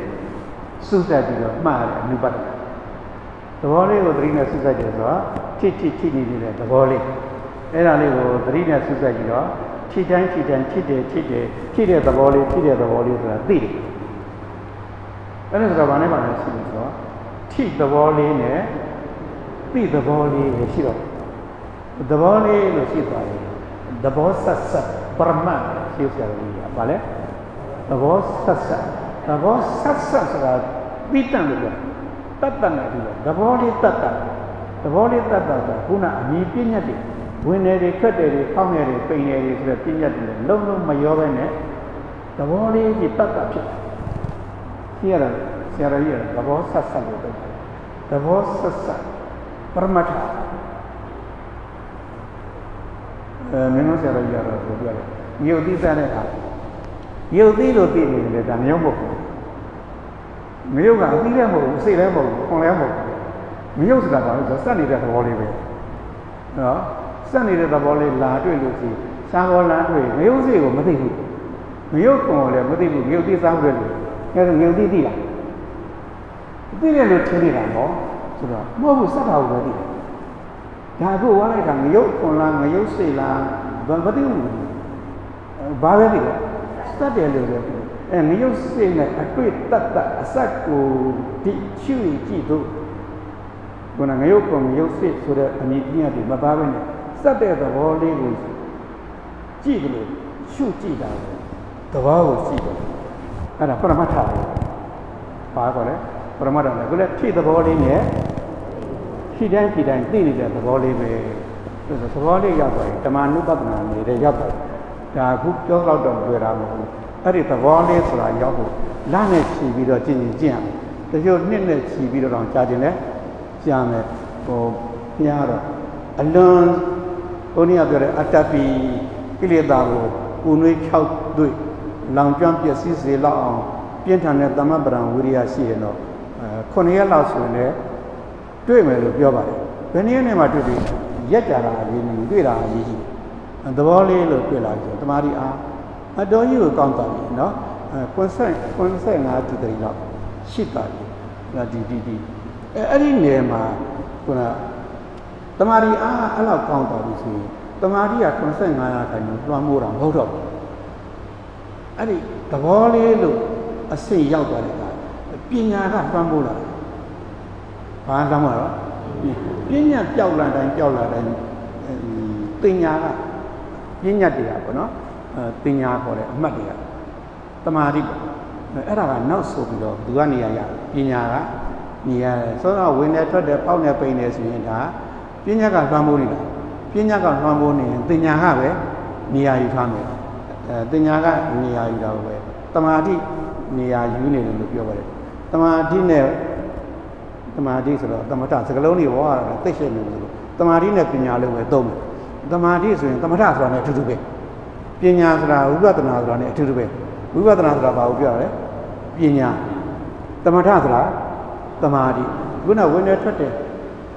စုစပ်ပြီးတော့မှားတယ်အနုပဒနာသဘောလေးကိုသတိနဲ့စုစပ်တယ်ဆိုတော့ထိထိထိနေတဲ့သဘောလေးအဲ့ဒါလေးကိုသတိနဲ့စုစပ်ပြီးတော့ထိတိုင်းထိတိုင်းထိတယ်ထိတယ်ထိတဲ့သဘောလေးထိတဲ့သဘောလေးဆိုတာသိတယ်အဲ့ဒါဆိုတော့ဘာနဲ့ပါလဲရှိလို့ဆိုတော့ထိသဘောလေးနဲ့သိသဘောလေးပဲရှိတော့သဘောလေးလို့ရှိသွားတယ်သဘောဆက်ဆက်ပရမတ်ရှိရတယ်ဗာလဲ သဘောဆက်ဆက်သဘောဆက်ဆက်ဆိုတာပြီးတန်လို့ပြောတတ်တန်တယ်ဒီသဘောလေးတတ်တတ်သဘောလေးတတ်တတ်ဆိုတာခုနအမြင်ပြည့်ညက်တယ်ဝင်တယ်တွေထွက်တယ်တွေဖောင်းတယ်တွေပိန်တယ်တွေဆိုတဲ့ပြည့်ညက်တယ်လုံးလုံးမရောပဲနဲ့သဘောလေးကြီးတတ်တတ်ဖြစ်တယ်ရှိရတယ်ဆရာတော်ကြီးကသဘောဆက်ဆက်လို့ပြောတယ်သဘောဆက်ဆက်ပရမတ္ထအဲမင်းတို့ဆရာတော်ကြီးကတော့ပြောပြတယ်မြုပ်သီးစားတဲ့အခါ မြုပ်သီးလို့သိနေတယ်ဒါမယုံမဟုတ်ဘူးမယုံကအသီးလည်းမဟုတ်ဘူးစိတ်လည်းမဟုတ်ဘူးခွန်လည်းမဟုတ်ဘူးမယုံဆိုတာကလည်းစက်နေတဲ့သဘောလေးပဲနော်စက်နေတဲ့သဘောလေးလာတွေ့လို့ရှိစားဘောလာတွေ့မယုံစိတ်ကိုမသိဘူးမယုံခွန်လည်းမသိဘူးမြုပ်သီးစားဘူးလေအဲဒါမြုပ်သီးသိလားသိတယ်လို့ထင်နေတာနော်ဆိုတော့မဟုတ်ဘူးစက်တာကိုပဲသိတယ်ဒါအခုဝါလိုက်တာငရုတ်ခွန်လားငရုတ်စိတ်လားဘာမသိဘူးဘာပဲသိတယ် စက်တယ်လို့ပဲအဲငရုတ်စိတ်နဲ့အတွေ့တတ်တတ်အဆက်ကိုဒီချွေကြည့်တော့ဘုနာငရုတ်ခွန်ငရုတ်စိတ်ဆိုတဲ့အမည်ပြရတယ်မပါဘဲနဲ့စက်တဲ့သဘောလေးကိုကြည့်ကြလို့ရှုကြည့်တာပဲသဘောကိုကြည့်တယ်အဲ့ဒါပရမတ္ထပဲပါကောလေပရမတ္ထလည်းခုလည်းဖြည့်သဘောလေးနဲ့ဖြည့်တိုင်းဖြည့်တိုင်းသိနေတဲ့သဘောလေးပဲဆိုတော့သဘောလေးရောက်သွားရင်ဓမ္မနုပဒနာနေတဲ့ရောက်သွား ဒါအခုပြောတော့တော့တွေ့တာမဟုတ်ဘူးအဲ့ဒီသဘောလေးဆိုတာရောက်ဖို့လနဲ့ချီပြီးတော့ကျင့်ကျင့်ကျင့်ရမယ်တချို့နှစ်နဲ့ချီပြီးတော့ကြာကျင်လဲကြာမယ်ဟိုညားတော့အလွန်ဘုန်းကြီးကပြောတဲ့အတ္တပိကိလေသာကိုကိုနွေးဖြောက်တွေ့လောင်ကျွမ်းပျက်စီးစေလောက်အောင်ပြင်းထန်တဲ့သမပရံဝိရိယရှိရင်တော့အဲခုနှစ်ရက်လောက်ဆိုရင်လည်းတွေ့မယ်လို့ပြောပါတယ်ဘယ်နည်းနဲ့မှတွေ့ပြီးရက်ကြတာအရေးကြီးတွေ့တာအရေးကြီး သဘောလေးလို့တွေ့လာဆိုတမာရီအားအတော်ကြီးကိုကောင်းသွားပြီနော်အဲ95 95တူတရီလောက်ရှိသွားပြီဒါဒီဒီဒီအဲအဲ့ဒီနယ်မှာခုနတမာရီအားအဲ့လောက်ကောင်းသွားပြီဆိုရင်တမာရီက95ရာခိုင်နှုန်းလွှမ်းမိုးတာမဟုတ်တော့ဘူးအဲ့ဒီသဘောလေးလို့အဆင့်ရောက်သွားတဲ့အခါပညာကလွှမ်းမိုးလာတယ်ဘာလွှမ်းမိုးတော့ပညာပျောက်လာတိုင်းပျောက်လာတိုင်းပညာက ပညာတရားပေါ့နော်အဲပညာခေါ်တဲ့အမှတ်တွေကတမာတိပေါ့အဲ့ဒါကနောက်ဆိုပြီးတော့သူကနေရာရပညာကနေရတယ်ဆိုတော့ဝင်နေထွက်တယ်ပေါက်နေပိန်နေဆိုရင်ဒါပညာကလွှမ်းမိုးနေတာပညာကလွှမ်းမိုးနေရင်ပညာကပဲနေရာယူထားမယ်အဲပညာကနေရာယူတာပဲတမာတိနေရာယူနေတယ်လို့ပြောပါတယ်တမာတိနဲ့တမာတိဆိုတော့တမထစကလုံးတွေဝါတာသိရှိနေတယ်လို့တမာတိနဲ့ပညာလုံးပဲသုံးတယ် တမာတိဆိုရင်တမထဆိုတာနဲ့အတူတူပဲပညာဆိုတာဝိပဿနာဆိုတာနဲ့အတူတူပဲဝိပဿနာဆိုတာဘာကိုပြောရလဲပညာပမထဆိုတာတမာတိခုနဝင်နေထွက်တယ်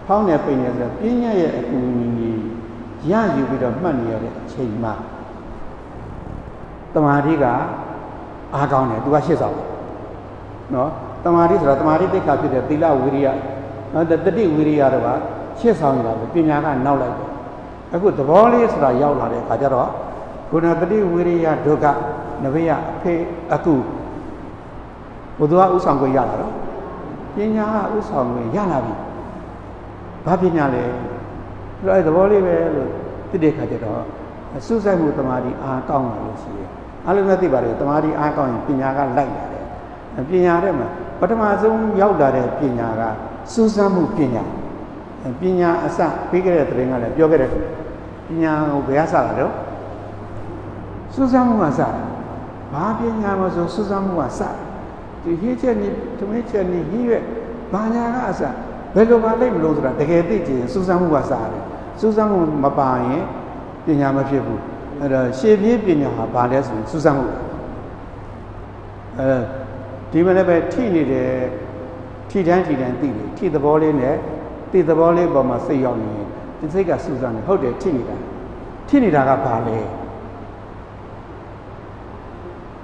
ဖောင်းနေပိန်နေဆိုပညာရဲ့အကူအညီရယူပြီးတော့မှတ်နေရတဲ့အချိန်မှာတမာတိကအားကောင်းတယ်သူကရှစ်ဆောင်နော်တမာတိဆိုတာတမာတိတိတ်ခါဖြစ်တဲ့သီလဝိရိယနော်တတိဝိရိယတော့ကရှစ်ဆောင်နေတာပဲပညာကနောက်လိုက်တယ် အခုသဘောလေးဆိုတာရောက်လာတဲ့အခါကျတော့ခုနတတိဝိရိယဒုက္ခနဘေယအဖေအခုဘုရားဥဆောင်ကိုရလာတော့ပညာကဥဆောင်ကိုရလာပြီဘာပညာလဲလို့အဲသဘောလေးပဲလို့သိတဲ့ခါကျတော့စူးစိုက်မှုတမာတိအားကောင်းလာလို့ရှိရဲ့အားလုံးလည်းသိပါတယ်တမာတိအားကောင်းရင်ပညာကလိုက်လာတယ်ပညာတဲ့မှာပထမဆုံးရောက်လာတဲ့ပညာကစူးစမ်းမှုပညာပညာအစပြီးခဲ့တဲ့တရင်ကလည်းပြောခဲ့တဲ့ပ ညာကိုဘယ်ကစတာတော့စူးစမ်းမှုကစတာဘာပညာမဆိုစူးစမ်းမှုကစဒီဟင်းချက်นี่တမင်းချက်นี่ဟင်းရွက်ဘာညာကအစဘယ်လိုပါလိမ့်မလို့ဆိုတာတကယ်သိကြရင်စူးစမ်းမှုကစတယ်စူးစမ်းမှုမပါရင်ပညာမဖြစ်ဘူးအဲ့တော့ရှေ့ပြေးပညာဟာဘာလဲဆိုရင်စူးစမ်းမှုအဲဒီမလည်းပဲထိနေတယ်ထိတန်းထိတန်းသိတယ်ထိသဘောလေးနဲ့သိသဘောလေးပေါ်မှာစိတ်ရောက်နေရင် ဒီစိတ်ကစူးစမ်းတယ်ဟုတ်တယ်ထိနေတာထိနေတာကဘာလဲ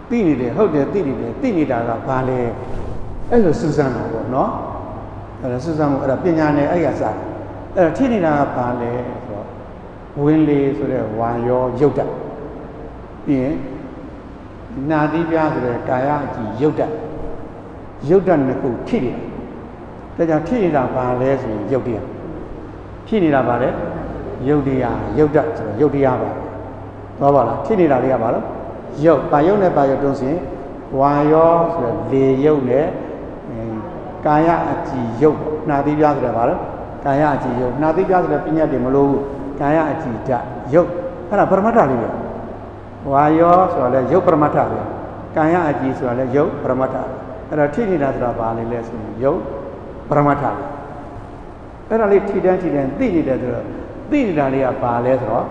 သိနေတယ်ဟုတ်တယ်သိနေတယ်သိနေတာကဘာလဲအဲ့လိုစူးစမ်းတာပေါ့နော်အဲ့ဒါစူးစမ်းမှုအဲ့ဒါပညာနဲ့အဲ့ရစားအဲ့ဒါထိနေတာကဘာလဲဆိုတော့ဝင်းလေးဆိုတဲ့ဝါရောရုပ်တတ်ပြီးရင်နာတိပြဆိုတဲ့ကာယအကြည့်ရုပ်တတ်ရုပ်တတ်နှစ်ခုထိနေတာဒါကြောင့်ထိနေတာဘာလဲဆိုရင်ရုပ်တရား ထိနေတာဘာလဲရုပ်တရားရုပ်တတ်ဆိုတော့ရုပ်တရားပါတော့ပါလားထိနေတာလေးကဘာလို့ရုပ်ပါရုပ်နဲ့ပါရုပ်တုံးစင်ဝါရောဆိုတဲ့လေရုပ်နဲ့ကာယအကြည်ရုပ်ပေါ့နာတိပြဆိုတဲ့ဘာလို့ကာယအကြည်ရုပ်နာတိပြဆိုတဲ့ပညာတွေမလို့ဘူးကာယအကြည်ဓာတ်ရုပ်အဲ့ဒါပရမတ္ထလေးပဲဝါယောဆိုတာလဲရုပ်ပရမတ္ထပဲကာယအကြည်ဆိုတာလဲရုပ်ပရမတ္ထအဲ့ဒါထိနေတာဆိုတာဘာလဲလဲဆိုရင်ရုပ်ပရမတ္ထပဲ အဲ့ဒါလေးထိတန်းထိတန်းသိနေတယ်ဆိုတော့သိနေတာလေးကဘာလဲဆိုတော့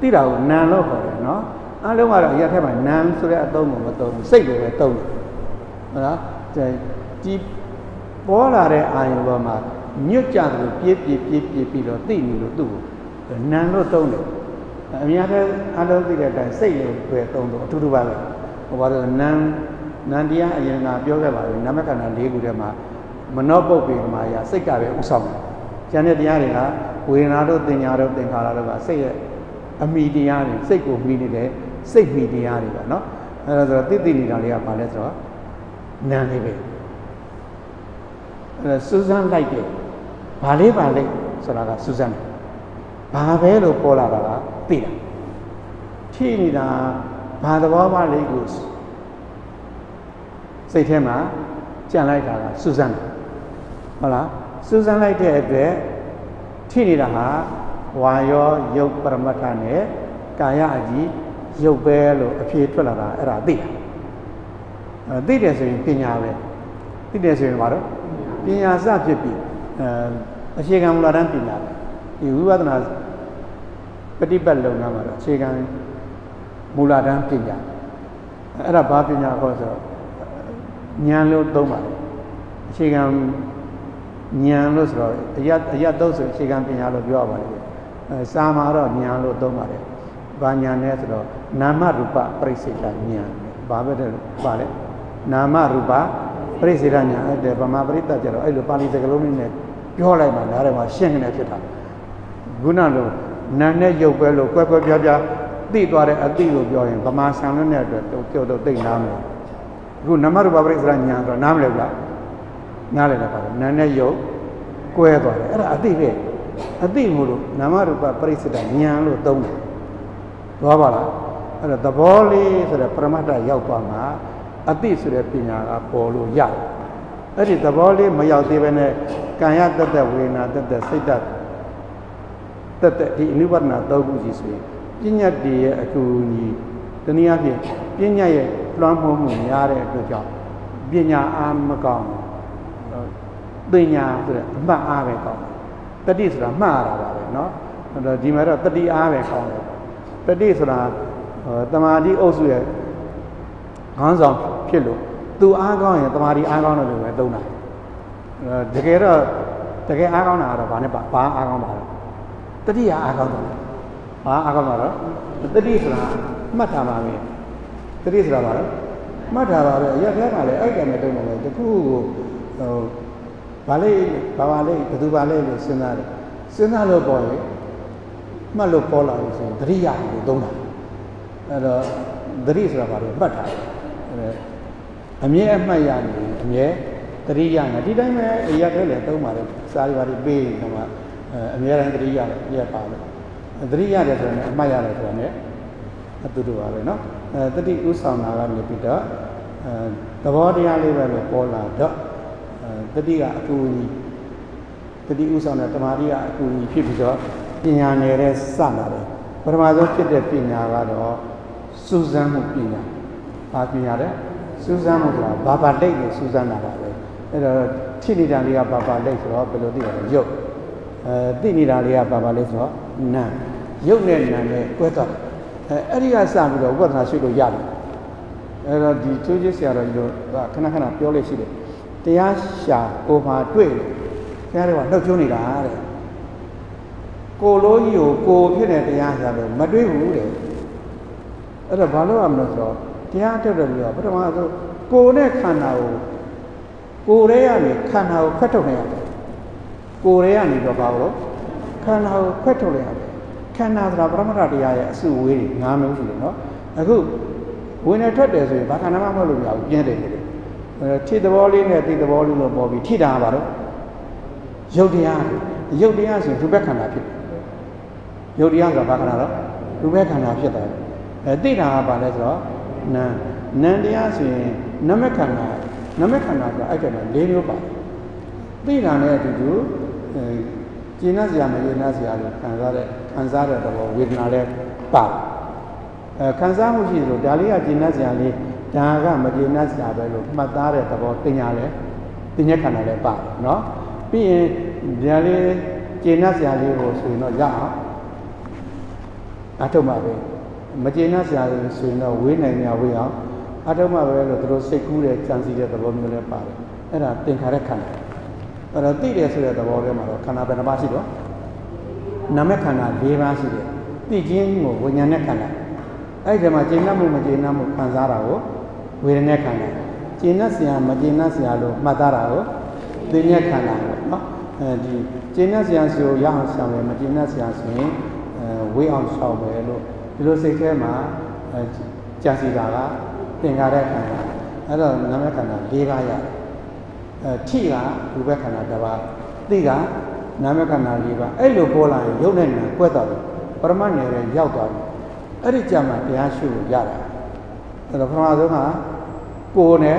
သိတာကိုနာလို့ခေါ်တယ်နော်အားလုံးကတော့အရာထက်မှာနာဆိုတဲ့အသုံးကိုမသုံးဘူးစိတ်လိုပဲသုံးတယ်ဟုတ်လားဒီပေါ်လာတဲ့အာယုပေါ်မှာညွတ်ကြတယ်လို့ပြေးပြေးပြေးပြေးပြီးတော့သိနေလို့သူ့ကိုနံလို့သုံးတယ်အများနဲ့အားလုံးသိတဲ့အတိုင်းစိတ်လို့ပဲသုံးတော့အထူးထူးပါပဲဟိုဘာလို့နံနန္တရားအရင်ကပြောခဲ့ပါပြီနာမခန္ဓာ၄ခုထဲမှာ မနောပုတ်ပေမာယာစိတ်ကပဲဥဆောင်တယ်။ကျန်တဲ့တရားတွေကဝေဒနာတို့တင်ညာတို့သင်္ခါရတို့ကစိတ်ရဲ့အမိတရားတွေစိတ်ကိုမိနေတဲ့စိတ်မိတရားတွေပါနော်။အဲဒါဆိုတော့တိတိနေတာတွေကဘာလဲဆိုတော့နာနေပဲ။အဲစူးစမ်းလိုက်တယ်။ဘာလေးပါလဲဆိုတာကစူးစမ်းတယ်။ဘာပဲလို့ပေါ်လာတာကသိတာ။ထိနေတာဘာသဘောမှလေးကိုစိတ်ထဲမှာကြံလိုက်တာကစူးစမ်းတယ် ဟုတ်လားစူးစမ်းလိုက်တဲ့အတွက်ထိနေတာဟာဝါယောယုတ်ပရမတ္ထနဲ့ကာယအကြည့်ရုပ်ပဲလို့အဖြေထွက်လာတာအဲ့ဒါသိတာအဲသိတယ်ဆိုရင်ပညာပဲသိတယ်ဆိုရင်ဘာလို့ပညာစဖြစ်ပြီအဲအခြေခံမူလတန်းပညာပဲဒီဝိပဿနာပฏิပတ်လုံငန်းမှာတော့အခြေခံမူလတန်းပညာအဲ့ဒါဘာပညာခေါ်ဆိုတော့ဉာဏ်လို့သုံးပါတယ်အခြေခံ ဉာဏ်လို့ဆိုတော့အရအရသုံးဆိုအခြေခံပညာလို့ပြောရပါတယ်အဲစာမှာတော့ဉာဏ်လို့သုံးပါတယ်ဘာဉာဏ်လဲဆိုတော့နာမရူပပရိစ္ဆေဒဉာဏ်ဘာပဲတဲ့ပါလဲနာမရူပပရိစ္ဆေဒဉာဏ်အဲ့ဒါဗမာပရိသတ်ကြတော့အဲ့လိုပါဠိစကားလုံးလေးနဲ့ပြောလိုက်မှနားထဲမှာရှင်းနေဖြစ်တာခုနလိုနာနဲ့ရုပ်ပဲလို့ကွဲကွဲပြားပြားသိသွားတဲ့အသိလို့ပြောရင်ဗမာဆံလွတ်တဲ့အတွက်ကြောက်တော့သိနားမလို့အခုနာမရူပပရိစ္ဆေဒဉာဏ်ဆိုတော့နားမလဲဘူးလား နားလဲလားပါနာနဲ့ရုပ်ကွဲသွားတယ်အဲ့ဒါအသိပဲအသိမို့လို့နာမရူပပရိစ္ဆေဒဉာဏ်လို့သုံးတယ်သွားပါလားအဲ့တော့သဘောလေးဆိုတဲ့ပရမတ္တရောက်သွားမှာအသိဆိုတဲ့ပညာကပေါ်လို့ရတယ်အဲ့ဒီသဘောလေးမရောက်သေးဘဲနဲ့ကံရတတ်တဲ့ဝေဒနာတတ်တဲ့စိတ်တတ်တတ်တဲ့ဒီအနုပဒနာသုံးခုကြီးဆိုရင်ပညာတည်းရဲ့အကူအညီတနည်းအားဖြင့်ပညာရဲ့လွှမ်းမိုးမှုများတဲ့အတွက်ကြောင့်ပညာအားမကောင်း ပညာဆိုတဲ့အမှတ်အားပဲကောင်းတတိဆိုတာမှတ်ရတာပါပဲเนาะအဲ့တော့ဒီမှာတော့တတိအားပဲကောင်းတယ်တတိဆိုတာတမာတိအုပ်စုရဲ့ခေါင်းဆောင်ဖြစ်လို့တ သူအားကောင်းရင်တမာရီအားကောင်းတယ်လို့ပဲသုံးတာတကယ်တော့တကယ်အားကောင်းတာကတော့ဘာနဲ့ပါဘာအားကောင်းတာလဲတတိယအားကောင်းတာဘာအားကောင်းတာတော့တတိဆိုတာမှတ်ထားပါမယ်တတိဆိုတာဘာလဲမှတ်ထားပါပဲအရက်ထဲမှာလည်းအဲ့ကံနဲ့တုံးတယ်တခုကို ဟိုဘာလေးဘာပါလေးဘယ်သူပါလေးလို့စဉ်းစားတယ်စဉ်းစားလို့ပေါ်ရင်မှတ်လို့ပေါ်လာလို့ဆိုရင်တတိယကိုသုံးတာအဲ့တော့တတိဆိုတာဘာလို့မှတ်ထားတယ်အမြဲအမှတ်ရနေအမြဲတတိယနဲ့ဒီတိုင်းပဲအရက်ထဲလည်းသုံးပါလေစားရပါလိပေးတယ်မှာအမြဲတမ်းတတိယနဲ့ပြက်ပါလို့တတိယတယ်ဆိုရင်အမှတ်ရတယ်ဆိုရင်အတူတူပါပဲเนาะအဲတတိဥဆောင်တာကနေပြီးတော့အဲသဘောတရားလေးပဲပေါ်လာတော့အဲ တတိကအကူကြီးတတိဥဆောင်တဲ့တမာတိကအကူကြီးဖြစ်ပြီးတော့ပညာနယ်တဲ့စလာတယ်ပထမဆုံးဖြစ်တဲ့ပညာကတော့စူးစမ်းမှုပညာဘာပညာလဲစူးစမ်းမှုဆိုတာဘာဘာလိတ်ကိုစူးစမ်းတာပါပဲအဲ့တော့ထိနေတာလေးကဘာဘာလိတ်ဆိုတော့ဘယ်လိုသိရလဲရုပ်အဲသိနေတာလေးကဘာဘာလိတ်ဆိုတော့နာရုပ်နဲ့နာနဲ့ကွဲတော့အဲအဲ့ဒီကစပြီးတော့ဝိပဿနာရှုလို့ရတယ်အဲ့တော့ဒီချိုးချစ်ဆရာတော်ကြီးတို့ကခဏခဏပြောလို့ရှိတယ် တရားရှာကိုမှတွေ့တယ်ဘုရားတော်ကနှုတ်ချုံးနေတာတဲ့ကိုလိုကြီးကိုကိုဖြစ်တဲ့တရားရှာလို့မတွေ့ဘူးတဲ့အဲ့တော့ဘာလို့ရမလို့ဆိုတော့တရားထုတ်တယ်ပြီးတော့ပထမဆုံးကိုနဲ့ခန္ဓာကိုကိုယ်ရဲကနေခန္ဓာကိုဖက်ထုတ်နေရတယ်ကိုယ်ရဲကနေတော့ဘာလို့ခန္ဓာကိုဖက်ထုတ်နေရတယ်ခန္ဓာဆိုတာပရမတ္ထတရားရဲ့အစုဝေးတွေ၅မျိုးရှိတယ်နော်အခုဝင်နေထွက်တယ်ဆိုရင်ဘာခန္ဓာမှမဟုတ်လို့မရဘူးပြင်းတယ်လေ ထိသဘောလေးနဲ့သိသဘောလေးလို့ပေါ်ပြီးထိတာပါတော့ရုပ်တရားရုပ်တရားဆိုရင်ဒုက္ခခန္ဓာဖြစ်တယ်ရုပ်တရားဆိုတာဘာခန္ဓာတော့ဒုက္ခခန္ဓာဖြစ်တယ်အဲသိတာကဘာလဲဆိုတော့နာနံတရားဆိုရင်နမခန္ဓာနမခန္ဓာဆိုအဲ့ကမှာ၄မျိုးပါတယ်သိတာနဲ့အတူတူအဲကျင့်စရာမကျင့်စရာလို့ခံစားတဲ့ခံစားတဲ့သဘောဝေဒနာလည်းပါတယ်အဲခံစားမှုရှိသလိုဒါလေးကကျင့်စရာလေး ဒါကမကျင့်စရာပဲလို့မှတ်သားတဲ့သဘောတင်ညာလဲတင်ညက်ခန္ဓာလည်းပါတယ်เนาะပြီးရင်ဒါလေးကျင့်စရာလေးကိုဆိုရင်တော့ရအောင်အထုတ်မှာပဲမကျေနပ်စရာဆိုရင်တော့ဝေးနိုင်နေဝေးအောင်အထုံးမှပဲလို့သူတို့စိတ်ကူးတဲ့ကြံစည်တဲ့သဘောမျိုးလည်းပါတယ်အဲ့ဒါသင်္ခါရခန္ဓာအဲ့တော့သိတယ်ဆိုတဲ့သဘောထဲမှာတော့ခန္ဓာဘယ်နှပါးရှိတော့နာမခန္ဓာ၄ပါးရှိတယ်သိခြင်းကိုဝိညာဉ်နဲ့ခန္ဓာအဲ့ဒီမှာကျေနပ်မှုမကျေနပ်မှုခံစားတာကို ဝေဒနာခန္ဓာကျေနပ်စရာမကျေနပ်စရာလို့မှတ်သားတာကိုသိဉ္ဇခန္ဓာပေါ့နော်အဲဒီကျေနပ်စရာဆိုရအောင်ဆောင်ရမကျေနပ်စရာဆိုရင်အဲဝေးအောင်ဆောင်ပဲလို့ဒီလိုစိတ်ထဲမှာကြာစီတာကသင်္ကာရခန္ဓာအဲ့တော့နာမခန္ဓာ၄ပါးရအဲထိကရူပခန္ဓာတစ်ပါးသိကနာမခန္ဓာ၄ပါးအဲ့လိုပေါ်လာရင်ရုပ်နဲ့နာကွက်သွားတယ်ပရမတ်နယ်ရဲ့ရောက်သွားပြီအဲ့ဒီကြမှာတရားရှုလို့ရတာအဲ့တော့ပထမဆုံးက ကိုယ်နဲ့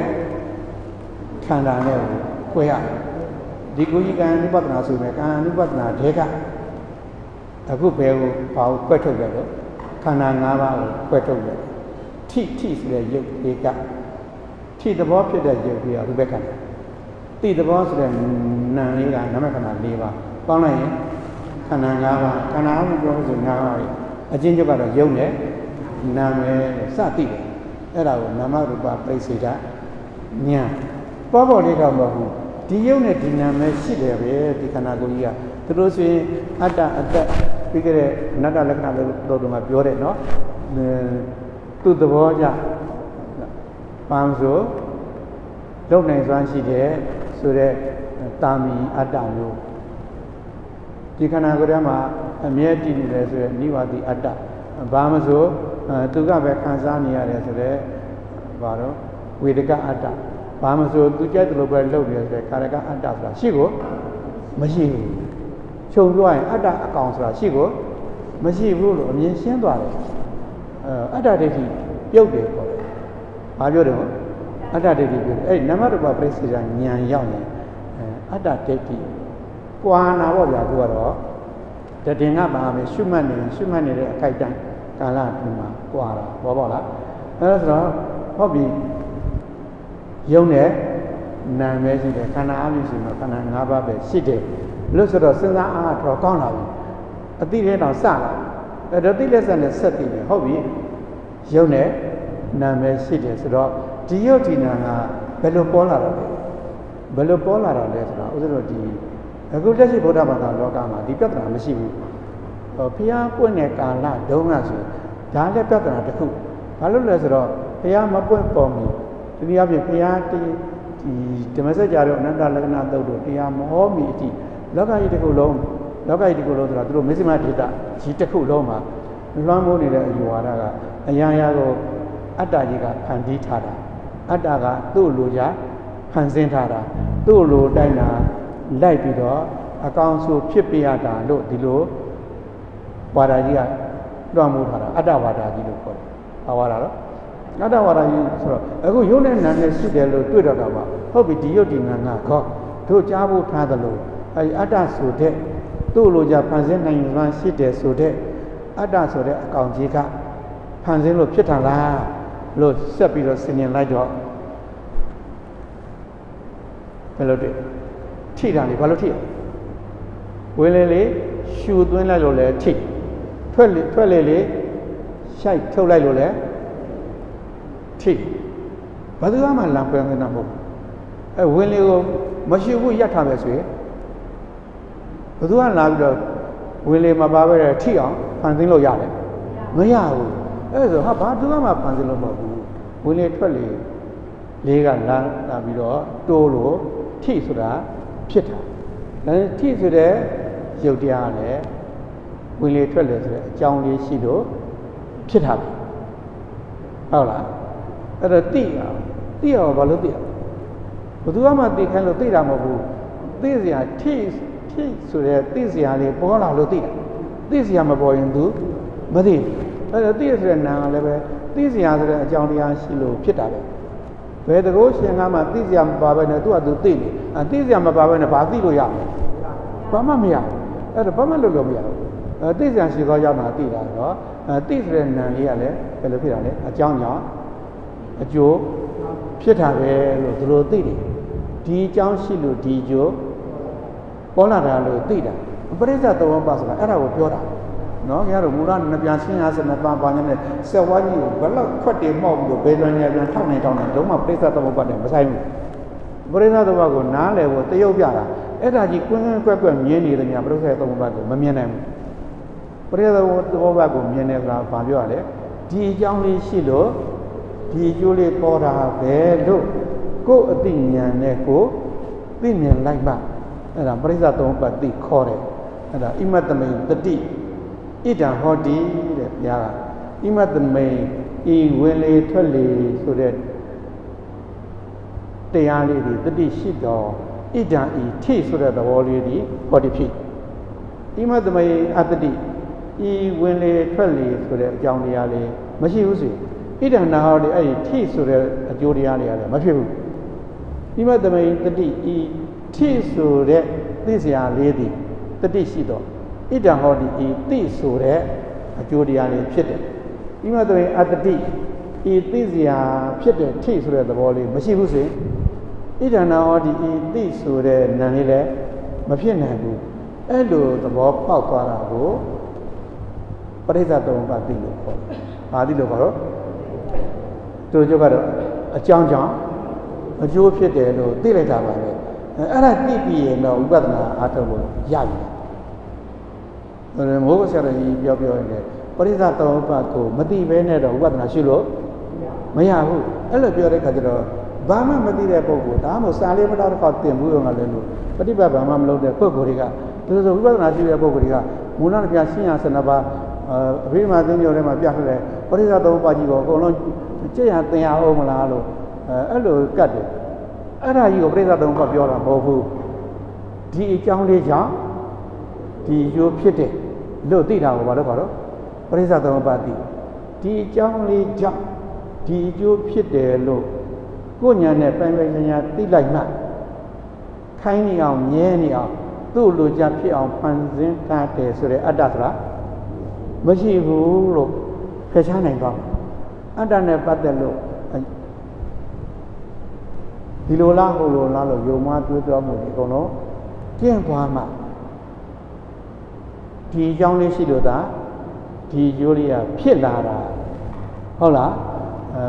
ခန္ဓာနဲ့ကိုကွဲရတယ်ဒီကိုကြီးကံ ानु ပဒနာဆိုမယ်ကံ ानु ပဒနာဒဲကအခုဘယ်ကိုဘာကိုကွက်ထုတ်တယ်လို့ခန္ဓာ၅ပါးကိုကွဲထုတ်တယ်ထိထိဆိုတဲ့ရုပ်ဧကထိသဘောဖြစ်တဲ့ရုပ်ကြီးကရူပခန္ဓာတိသဘောဆိုတဲ့နာလေးကနာမခန္ဓာ၄ပါးပေါင်းလိုက်ရင်ခန္ဓာ၅ပါးခန္ဓာအမှုပြောဆို၅ပါးအချင်းချုပ်ကတော့ရုပ်နဲ့နာမည်စသိတယ် အဲ့ဒါကိုနာမရူပပြိစေတညာပေါ်ပေါ်လေးတော့မဟုတ်ဘူးဒီရုပ်နဲ့ဒီနာမည်ရှိတယ်ပဲဒီခန္ဓာကိုယ်ကြီးကသူတို့ဆိုရင်အတ္တအတ္တပြီးကြတဲ့အနတ္တလက္ခဏာလို့တော်တော်မှာပြောတယ်နော်သူ့သဘောကြပန်းဆိုလုံနိုင်စွမ်းရှိတယ်ဆိုတဲ့တာမီအတ္တမျိုးဒီခန္ဓာကိုယ်ထဲမှာအမြဲတည်နေတယ်ဆိုတဲ့နိဝတိအတ္တဘာမဆို သူကပဲခံစားနေရတယ်ဆိုတဲ့ဘာတော့ဝေဒကအတ္တဘာမဆိုသူကြိုက်တယ်လို့ပဲလုပ်နေတယ်ဆိုတဲ့ကာရကအတ္တဆိုတာရှိကိုမရှိဘူးခြုံပြောရင်အတ္တအကောင်ဆိုတာရှိကိုမရှိဘူးလို့အမြင်ရှင်းသွားတယ်အဲအတ္တဒိဋ္ဌိပြုတ်တယ်ပေါ့လေဘာပြောတယ်ဟောအတ္တဒိဋ္ဌိပြုတ်အဲ့နမရူပပြိစ္ဆေဇာဉာဏ်ရောက်နေအဲအတ္တဒိဋ္ဌိကွာနာပေါ့ဗျာသူကတော့တည်င်ကပါမယ်ရှုမှတ်နေရှုမှတ်နေတဲ့အခိုက်တန်း ကာလဒီမှာကွာတာဘောပေါ့လားအဲဒါဆိုတော့ဟုတ်ပြီယုံတဲ့နာမည်ရှိတယ်ခန္ဓာအမှုရှိမှာခန္ဓာ၅ပါးပဲရှိတယ်လို့ဆိုတော့စဉ်းစားအားတော့ကောင်းလာပြီအတိလေးတော့စလာအဲ့တော့တိလက်ဆက်နဲ့ဆက်တည်တယ်ဟုတ်ပြီရုပ်နဲ့နာမည်ရှိတယ်ဆိုတော့ဒီရုပ်ဒီနာကဘယ်လိုပေါ်လာတော့လဲဘယ်လိုပေါ်လာတော့လဲဆိုတော့ဥစ္စာတို့ဒီအခုလက်ရှိဗုဒ္ဓဘာသာလောကမှာဒီပြဿနာမရှိဘူး ဟောဖျားပွင့်တဲ့ကာလတုန်းကဆိုဒါလည်းပြဿနာတစ်ခုဘာလို့လဲဆိုတော့ဖျားမပွင့်ပေါ်မီဒီနည်းအားဖြင့်ဖျားဒီဒီဓမ္မစကြာတို့အနတ္တလက္ခဏာသုတ်တို့တရားမဟောမီအထိလောကကြီးတစ်ခုလုံးလောကကြီးတစ်ခုလုံးဆိုတော့သူတို့မစ္စည်းမဒေတာကြီးတစ်ခုလုံးမှာလွှမ်းမိုးနေတဲ့အယူဝါဒကအရာရာကိုအတ္တကြီးကဖန်တီးထားတာအတ္တကသူ့လိုချဖန်ဆင်းထားတာသူ့လိုတိုင်းတာလိုက်ပြီးတော့အကောင်ဆိုဖြစ်ပြရတာလို့ဒီလို ဝါဒကြီးကလွှမ်းမိုးထားတာအတ္တဝါဒကြီးလို့ခေါ်တယ်။ဘာဝါဒတော့အတ္တဝါဒကြီးဆိုတော့အခုရုပ်နဲ့နာနဲ့ရှိတယ်လို့တွေ့တော့တာပါဟုတ်ပြီဒီရုပ်ဒီနာငါခေါ်တို့ကြားဖို့ထားသလိုအဲဒီအတ္တဆိုတဲ့သူ့လိုချဖန်ဆင်းနိုင်မှရှိတယ်ဆိုတဲ့အတ္တဆိုတဲ့အကောင်ကြီးကဖန်ဆင်းလို့ဖြစ်တာလားလို့ဆက်ပြီးတော့ဆင်ញင်လိုက်တော့ဘယ်လိုတွေ့ထိတာလေဘာလို့ထိဝင်းလေးလေးရှူသွင်းလိုက်လို့လဲထိ ထွက်လေထွက်လေလေရှိုက်ထုတ်လိုက်လို့လဲထိဘာသူမှလမ်းပွင့်နေတာမဟုတ်အဲဝင်းလေးကိုမရှူဘူးရက်ထားမယ်ဆိုရင်ဘသူကလာပြီးတော့ဝင်လေမပါပဲထိအောင်ဖန်ဆင်းလို့ရတယ်မရဘူးအဲ့ဆိုဟာဘာသူကမှဖန်ဆင်းလို့မဟုတ်ဘူးဝင်လေထွက်လေလေးကလာလာပြီးတော့တိုးလို့ထိဆိုတာဖြစ်တာဒါထိဆိုတဲ့ရုပ်တရားလည်း ဝင်လေထွက်လေဆိုတဲ့အကြောင်းလေးရှိလို့ဖြစ်တာပဲဟုတ်လားအဲ့တော့သိအောင်သိအောင်ဘာလို့သိအောင်ဘယ်သူမှသိခိုင်းလို့သိတာမဟုတ်ဘူးသိစရာထိထိဆိုတဲ့သိစရာလေးပေါ်လာလို့သိတာသိစရာမပေါ်ရင်သူမသိဘူးအဲ့တော့သိရဆိုတဲ့နာကလည်းပဲသိစရာဆိုတဲ့အကြောင်းတရားရှိလို့ဖြစ်တာပဲဘယ်တကောရှင်ကမှသိစရာမပါဘဲနဲ့သူ့အတူသိနေအသိစရာမပါဘဲနဲ့ဘာသိလို့ရမလဲဘာမှမရဘူးအဲ့တော့ဘာမှလုပ်လို့မရဘူး အဲသိစရာရှိသောရောက်တာသိတာတော့အဲသိဆိုတဲ့နာလေးကလည်းဘယ်လိုဖြစ်တာလဲအကြောင်းကြောင့်အကျိုးဖြစ်တာပဲလို့သူတို့သိတယ်ဒီအကြောင်းရှိလို့ဒီအကျိုးပေါ်လာတာလို့သိတာပရိစ္ဆေသဘောပါဆိုတာအဲ့ဒါကိုပြောတာနော်ရတော့မူလနှစ်ပြန်ရှင်းရစနှစ်ပါးပါညနဲ့ဆက်ဝါးကြီးကိုဘလောက်ခွက်တယ်မောက်ပြီးတော့ဘယ်လွန်ရပြန်ထောက်နေတောင်းနေလုံးဝပရိစ္ဆေသဘောပတ်တယ်မဆိုင်ဘူးပရိစ္ဆေသဘောကိုနားလည်ဖို့တရုပ်ပြတာအဲ့ဒါကြီးကွင်းကွက်ကွက်မြင်နေတယ်များပရိစ္ဆေသဘောပတ်ကိုမမြင်နိုင်ဘူး ပရိစ္ဆေသဘောပတ်ကိုမြင်နေဆိုတာဘာပြောရလဲဒီအကြောင်းလေးရှိလို့ဒီအကျိုးလေးပေါ်တာပဲလို့ကိုယ်အသိဉာဏ်နဲ့ကိုသိမြင်လိုက်မှအဲ့ဒါပရိစ္ဆေသုံးပတ်သိခေါ်တယ်အဲ့ဒါဣမတမိန်တတိဣဒံဟောတိတဲ့ဘုရားကဣမတမိန်ဤဝင်လေထွက်လေဆိုတဲ့တရားလေးတွေတတိရှိတော်ဣဒံဤထိဆိုတဲ့သဘောလေးတွေဟောတိဖြစ်ဣမတမိန်အတ္တိ ဤဝင်လေထွက်လေဆိုတဲ့အကြောင်းတရားလေးမရှိဘူးဆိုဣဒံနာဟောတိအဲ့ဒီထိဆိုတဲ့အကျိုးတရားတွေကလည်းမဖြစ်ဘူးဣမတမိန်တတိဤထိဆိုတဲ့သိစရာလေးသည်တတိရှိတော့ဣဒံဟောဒီဤတိဆိုတဲ့အကျိုးတရားလေးဖြစ်တယ်။ဤမှာဆိုရင်အတ္တိဤသိစရာဖြစ်တဲ့ထိဆိုတဲ့သဘောလေးမရှိဘူးဆိုရင်ဣဒံနာဟောဒီဤတိဆိုတဲ့နာလေးလည်းမဖြစ်နိုင်ဘူး။အဲ့လိုသဘောပေါက်သွားတာကို ပရိစ္ဆသုံးပါးသိလို့ခေါ်တယ်။ဘာသိလို့ခေါ်တော့သူတို့ကတော့အကြောင်းကြောင့်အကျိုးဖြစ်တယ်လို့သိလိုက်တာပါပဲ။အဲ့ဒါသိပြီးရင်တော့ဝိပဿနာအားထုတ်လို့ရပြီ။ဒါမိုးဆရာကြီးပြောပြောနေတယ်ပရိသတ်တောပကိုမသိဘဲနဲ့တော့ဝိပဿနာရှုလို့မရဘူး။အဲ့လိုပြောတဲ့ခါကျတော့ဘာမှမသိတဲ့ပုဂ္ဂိုလ်ဒါမှမဟုတ်စာလေးမတော်တော့တင်ဘူးရောငါလည်းလို့ပฏิပတ်ဘာမှမလုပ်တဲ့ပုဂ္ဂိုလ်တွေကသူဆိုဝိပဿနာရှုတဲ့ပုဂ္ဂိုလ်တွေကမူလပြရှင်းရစနပါ အဘိဓမ္မာသင်္ကြန်ထဲမှာပြခဲ့တဲ့ပရိသတ်တောပကြီးကိုအကုန်လုံးကြည့်ရသင်ရအောင်မလားလို့အဲအဲ့လိုကတ်တယ်အဲ့ဒါကြီးကိုပြိဿသုံးပါပြောတာမဟုတ်ဘူးဒီအကြောင်းလေးကြောင့်ဒီရိုးဖြစ်တယ်လို့သိတာကိုဘာလို့ခေါ်တော့ပြိဿသုံးပါသိဒီအကြောင်းလေးကြောင့်ဒီအကျိုးဖြစ်တယ်လို့ကိုညာနဲ့ပိုင်ပိုင်ညာညာသိလိုက်မှခိုင်းနေအောင်မြဲနေအောင်သူ့လိုချဖြစ်အောင်ဖန်ဆင်းထားတယ်ဆိုတဲ့အတ္တဆိုတာ မရှိဘူးလို့ဖယ်ရှားနိုင်တော့အတ္တနဲ့ပတ်သက်လို့ဒီလိုလားဟိုလိုလားလို့ယုံမတွေးတော်မှုဒီအကုန်လုံးကျင့်သွားမှဒီအကြောင်းလေးရှိလို့သာဒီကျိုးလေးကဖြစ်လာတာဟုတ်လားအဲ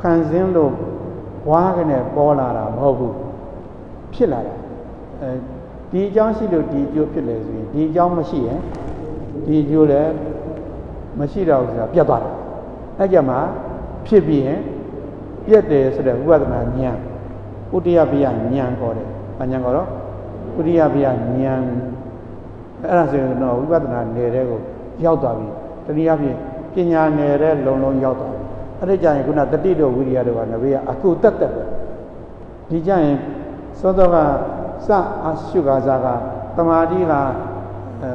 ခံစင်းလို့ဘွားကနေပေါ်လာတာမဟုတ်ဘူးဖြစ်လာတာအဲဒီအကြောင်းရှိလို့ဒီအကျိုးဖြစ်လေဆိုရင်ဒီအကြောင်းမရှိရင်ဒီအကျိုးလည်း မရှိတော့ဘူးဆိုတာပြတ်သွားတယ်အဲ့ကြမှာဖြစ်ပြီးရင်ပြတ်တယ်ဆိုတဲ့ဝိပဿနာဉာဏ်ဥတ္တယပိယဉာဏ်ခေါ်တယ်။ဘာဉာဏ်ခေါ်တော့ဥတ္တယပိယဉာဏ်အဲ့ဒါဆိုရင်တော့ဝိပဿနာနယ်တဲ့ကိုရောက်သွားပြီ။တနည်းအားဖြင့်ပညာနယ်တဲ့လုံလုံးရောက်သွားပြီ။အဲ့ဒါကြရင်ခုနတတိတို့ဝိရိယတို့ကနဘေးကအကုတက်တက်ပဲ။ဒီကြရင်သောသောကစအရှုကစားကတမာတိက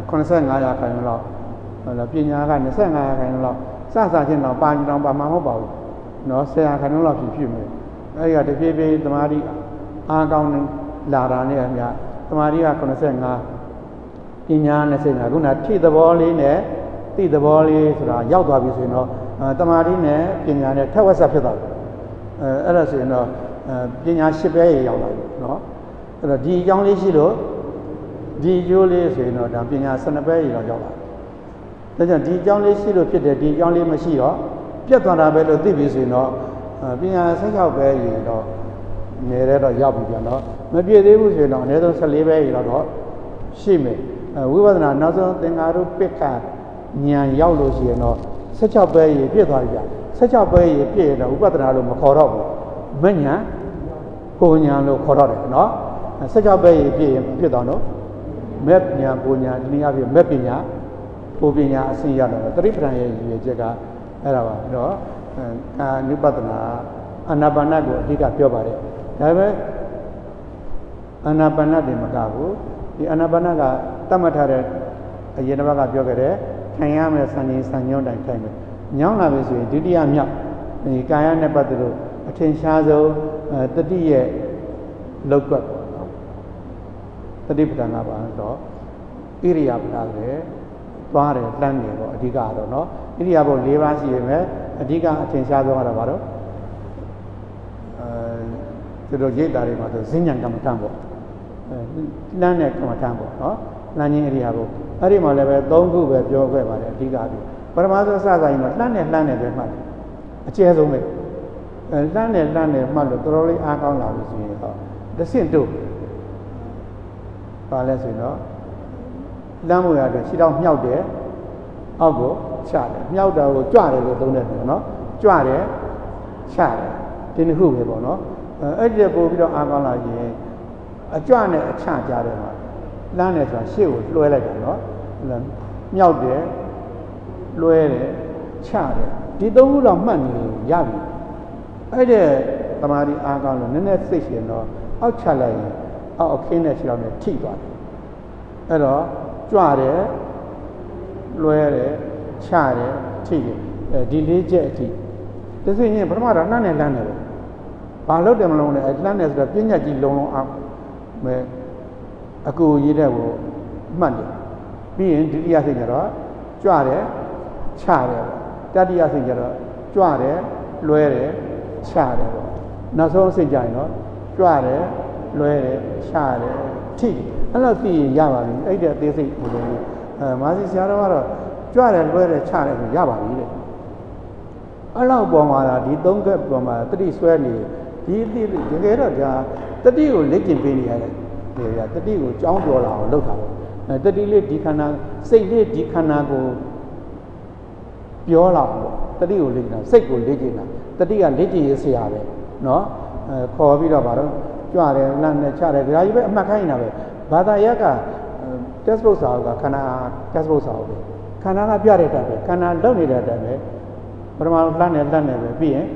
85ရာခိုင်နှုန်းလောက် ဟုတ်လားပညာက25ရာခိုင်နှုန်းလောက်စစချင်းတော့ပါတော့ပါမှာမဟုတ်ပါဘူးနော်ဆရာခဏလောက်ဖြစ်ဖြစ်မယ်အဲ့ဒီကတဖြည်းဖြည်းသမာဓိအားကောင်းလာတာနဲ့အများသမာဓိက85ပညာ25ခုနထိသဘောလေးနဲ့သိသဘောလေးဆိုတာရောက်သွားပြီဆိုရင်တော့သမာဓိနဲ့ပညာနဲ့ထက်ဝက်ဆက်ဖြစ်သွားပြီအဲအဲ့ဒါဆိုရင်တော့ပညာ၈ပဲရောက်လာပြီနော်အဲ့တော့ဒီအကြောင်းလေးရှိလို့ဒီအကျိုးလေးဆိုရင်တော့ဒါပညာ12ပဲရောက်ရောက်လာ ဒါကြောင့်ဒီအကြောင်းလေးရှိလို့ဖြစ်တယ်ဒီအကြောင်းလေးမရှိတော့ပြတ်သွားတာပဲလို့သိပြီဆိုရင်တော့ပညာ16ပဲရင်တော့နေရတော့ရောက်ပြီပြန်တော့မပြည့်သေးဘူးဆိုရင်တော့အနည်းဆုံး14ပဲရင်တော့ရှိမယ်ဝိပဿနာနောက်ဆုံးသင်္ဃာရုပ္ပကဉာဏ်ရောက်လို့ရှိရင်တော့16ပဲရင်ပြည့်သွားပြီဗျ16ပဲရင်ပြည့်ရင်တော့ဝိပဿနာလို့မခေါ်တော့ဘူးမဉဏ်ကိုဉာဏ်လို့ခေါ်တော့တယ်နော်16ပဲရင်ပြည့်ရင်ပြည့်သွားတော့မဲ့ဉာဏ်ကိုဉာဏ်ဒီနည်းအားဖြင့်မဲ့ပညာ ကိုပညာအစဉ်ရတော့တတိပ္ပံရဲ့ရည်ရွယ်ချက်ကအဲ့ဒါပါတော့အာနုပဒနာအာနာပါနကိုအဓိကပြောပါတယ်ဒါပေမဲ့အာနာပါနတွေမကဘူးဒီအာနာပါနကတတ်မှတ်ထားတဲ့အရင်တစ်ပတ်ကပြောခဲ့တဲ့ခံရမယ်ဆံရင်ဆံညွန့်တိုင်ထိုင်မယ်ညောင်းလာပြီဆိုရင်ဒုတိယမြောက်ဒီကာယနဲ့ပတ်သက်လို့အထင်ရှားဆုံးတတိရဲ့လောက်ကွက်ပေါ့နော်တတိပဒနာပါတော့ဣရိယာပဒလည်း သွားတယ်တန်းတယ်ပေါ့အဓိကတော့နော်ဣရိယာပုတ်၄ပါးရှိရမယ်အဓိကအထင်ရှားဆုံးကတော့ဘာလို့အဲတို့ရိတ်တာတွေမှာဆိုဈဉ္ဉံကမ္မထံပေါ့အဲလမ်းနဲ့ကမ္မထံပေါ့နော်လမ်းချင်းဣရိယာပုတ်အဲ့ဒီမှာလည်းပဲ၃ခုပဲပြောခဲ့ပါတယ်အဓိကပြီပရမသစသာရင်တော့လမ်းနဲ့လမ်းနဲ့ပဲမှတ်အကျဲဆုံးပဲအဲလမ်းနဲ့လမ်းနဲ့မှတ်လို့တော်တော်လေးအားကောင်းလာပြီဆိုရင်တော့တဆင့်တို့ပါလဲဆိုရင်တော့ လမ်းမရတဲ့ခြေထောက်မြောက်တယ်အောက်ကိုချတယ်မြောက်တာကိုကြွတယ်လို့သုံးတယ်ပေါ့နော်ကြွတယ်ချတယ်ဒီနှစ်ခုပဲပေါ့နော်အဲ့ဒီပို့ပြီးတော့အားကောင်းလာရင်အကြွနဲ့အချကြတယ်မှာလမ်းတယ်ဆိုတာရှေ့ကိုလွှဲလိုက်တယ်နော်မြောက်တယ်လွှဲတယ်ချတယ်ဒီသုံးခုတော့မှတ်နေရပြီအဲ့ဒီတမာဒီအားကောင်းလို့နည်းနည်းစိတ်ရှင်တော့အောက်ချလိုက်ရင်အောက်အခင်းနဲ့ခြေထောက်နဲ့ထိသွားတယ်အဲ့တော့ ကြွတယ်လွဲတယ်ချတယ်ထိတယ်အဲဒီလေးချက်အထိတသိရင်ပထမတော့နှမ်းနဲ့လမ်းတယ်ပဲဘာလို့တယ်မလုံးလဲအဲလမ်းတယ်ဆိုတော့ပြညတ်ကြီးလုံးလုံးအောင်မဲအကူရေးတဲ့ကိုမှတ်တယ်ပြီးရင်ဒုတိယစိတ်ကျတော့ကြွတယ်ချတယ်ပေါ့တတိယစိတ်ကျတော့ကြွတယ်လွဲတယ်ချတယ်ပေါ့နောက်ဆုံးစိတ်ကြရင်တော့ကြွတယ်လွဲတယ်ချတယ်ထိတယ် အဲ့လိုသိရင်ရပါပြီအဲ့တဲ့အသေးစိတ်ဘယ်လိုလဲအဲမာစီဆရာတော်ကတော့ကြွတယ်လွဲတယ်ချတယ်ဆိုရပါပြီတဲ့အဲ့လောက်ပေါ်မှာဒီသုံးခက်ပေါ်မှာတတိဆွဲနေဒီအသိတကယ်တော့ဒါတတိကိုလက်ကျင်ပေးနေရတယ်ဒီကတတိကိုကြောင်းပြောလာအောင်လုပ်တာပဲအဲတတိလေးဒီခန္ဓာစိတ်လေးဒီခန္ဓာကိုပြောလာပေါ့တတိကိုလေ့ကျင်တာစိတ်ကိုလေ့ကျင်တာတတိကလေ့ကျင်ရေးဆရာပဲเนาะအဲခေါ်ပြီးတော့ဗါတော့ကြွတယ်လမ်းနဲ့ချတယ်ဒါကြီးပဲအမှတ်ခိုင်းနေတာပဲ ဘာသာရက်က textbook စာအုပ်ကခန္ဓာ textbook စာအုပ်ပဲခန္ဓာကပြတဲ့အတိုင်းပဲခန္ဓာလုံနေတဲ့အတိုင်းပဲပထမလှမ်းနေလှမ်းနေပဲပြီးရင်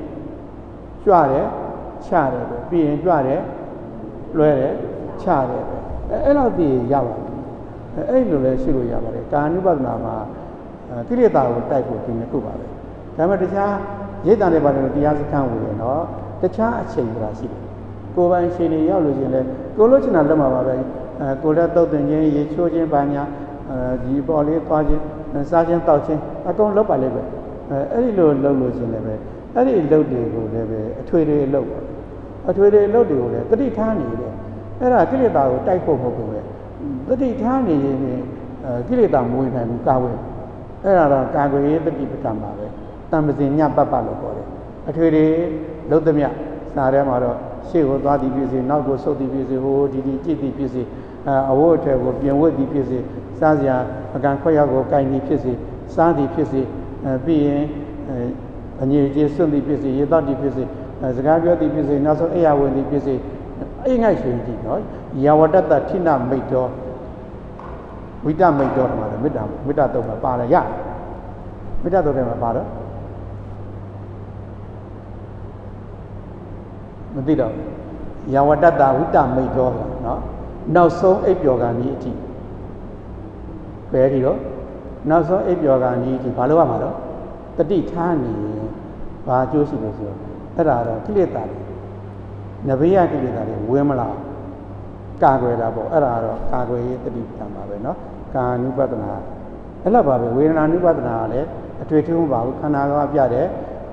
ကြွတယ်ချတယ်ပဲပြီးရင်ကြွတယ်လွဲတယ်ချတယ်ပဲအဲအဲ့လောက်သိရပါဘူးအဲအဲ့လိုလဲရှိလို့ရပါတယ်ကာနုပဒနာမှာကိလေသာကိုတိုက်ဖို့ဒီနှစ်ခုပါပဲဒါပေမဲ့တခြားရိတ်တန်တွေပါတယ်တရားစခန်းဝင်ရတော့တခြားအချိန်ဆိုတာရှိတယ်ကိုယ်ပိုင်ရှင်တွေရောက်လို့ရှင်လဲကိုလို့ချင်တာလက်မှာပါပဲ အဲကိုလက်တုတ်တင်ခြင်းရေချိုးခြင်းပါညာအဲဒီပေါ်လေးသွားခြင်းစားခြင်းတောက်ခြင်းအကုန်လုပ်ပါလိမ့်မယ်အဲအဲ့ဒီလိုလုပ်လို့ရှင်လည်းပဲအဲ့ဒီလုပ်တွေကိုလည်းပဲအထွေတွေလုပ်ပါအထွေတွေလုပ်တွေကိုလည်းတတိထားနေတယ်အဲ့ဒါကိလေသာကိုတိုက်ဖို့မဟုတ်ဘူးပဲတတိထားနေရင်ကိလေသာမဝင်နိုင်ဘူးကာဝယ်အဲ့ဒါတော့ကာကွယ်ရေးတတိပဋ္ဌာန်ပါပဲတံပစင်ညပတ်ပတ်လို့ခေါ်တယ်အထွေတွေလုံးသမျှစစာထဲမှာတော့ရှေ့ကိုသွားသည်ဖြစ်စေနောက်ကိုဆုတ်သည်ဖြစ်စေဟိုဒီဒီကြည့်သည်ဖြစ်စေ အဲအဝတ်အထည်ကိုပြင်ဝတ်သည်ဖြစ်စေစားစရာအကန်ခွက်ရောက်ကိုကင်သည်ဖြစ်စေစားသည်ဖြစ်စေအဲပြီးရင်အဲအငြိအကျေးစွန့်သည်ဖြစ်စေရေတောက်သည်ဖြစ်စေအဲစကားပြောသည်ဖြစ်စေနောက်ဆုံးအိယာဝင်သည်ဖြစ်စေအိငိုက်ရှင်ကြည့်နော်ယာဝတ္တတထိနမိတ်တော်ဝိတမိတ်တော်မှာမေတ္တာမေတ္တာတော့မှာပါတယ်ရမေတ္တာတော့တယ်မှာပါတော့မသိတော့ယာဝတ္တတဝိတမိတ်တော်ဆိုတာနော် နောက်ဆုံးအိပ်ပျော်ကံကြီးအထိပဲဒီတော့နောက်ဆုံးအိပ်ပျော်ကံကြီးအထိဘာလို့ရမှာတော့တတိထားနေဘာအကျိုးရှိလို့ဆိုတော့အဲ့ဒါတော့ကိလေသာတွေနဘေးရကိလေသာတွေဝင်မလာကာကွယ်တာပေါ့အဲ့ဒါတော့ကာကွယ်ရေးတတိပံပါပဲเนาะကာနုပဒနာအဲ့လောက်ပါပဲဝေဒနာနုပဒနာကလည်းအတွေ့အထိမပါဘူးခန္ဓာကပြတယ်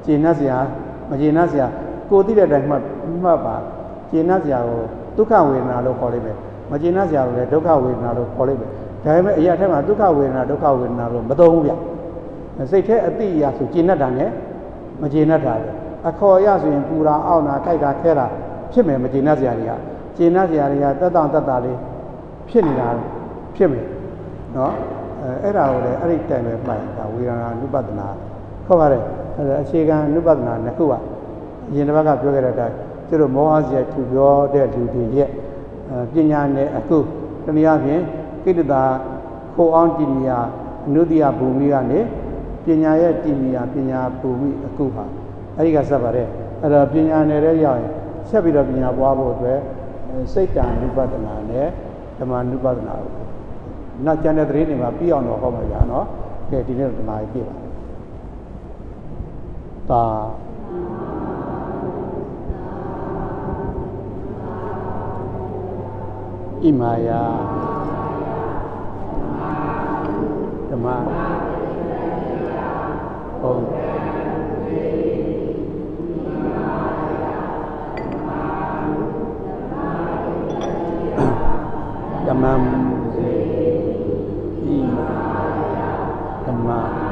ကျင့်နှက်စရာမကျင့်နှက်စရာကိုသိတဲ့အတိုင်းမှတ်မှတ်ပါကျင့်နှက်စရာကိုဒုက္ခဝေဒနာလို့ခေါ်လိုက်ပဲ မကျင့်နှက်စရာကိုလည်းဒုက္ခဝေဒနာလို့ခေါ်လိုက်ပဲဒါပေမဲ့အရာထဲမှာဒုက္ခဝေဒနာဒုက္ခဝေဒနာလို့မသုံးဘူးဗျစိတ်ထဲအတိအရာဆိုကျင့်နှက်တာနဲ့မကျင့်နှက်တာပဲအခေါ်ရဆိုရင်ပူတာအောင့်တာကြိုက်တာခဲတာဖြစ်မယ်မကျင့်နှက်စရာတွေကကျင့်နှက်စရာတွေကတက်တောင့်တက်တာလေးဖြစ်နေတာဖြစ်မယ်နော်အဲအဲ့ဒါကိုလည်းအဲ့ဒီတိုင်ပဲမှတ်ဒါဝေဒနာနုပဒနာဟုတ်ပါတယ်အဲ့ဒါအခြေခံနုပဒနာနှစ်ခုကအရင်တစ်ပတ်ကပြောခဲ့တဲ့အတိုင်းကျတို့မောဟစရာသူပြောတဲ့လူတွေရဲ့ ပညာနဲ့အခုတနည်းအားဖြင့်ကိတ္တတာခိုအောင်တည်မြာအနုတ္တိယဘူမိကနေပညာရဲ့တည်မြာပညာဘူမိအခုဟာအဲ့ဒီကဆက်ပါတယ်အဲ့တော့ပညာနယ်တဲ့ရောက်ရင်ဆက်ပြီးတော့ပညာပွားဖို့အတွက်စိတ်တန်နုပဒနာနဲ့ဓမ္မနုပဒနာကိုနောက်ကျန်တဲ့သတင်းတွေမှာပြီးအောင်တော့ဟောမှာကြာနော်ကဲဒီနေ့တော့ဓမ္မကြီးပြပါတာ ဣမာယဓမ္မဟုတ်ဓမ္မဣမာဓမ္မ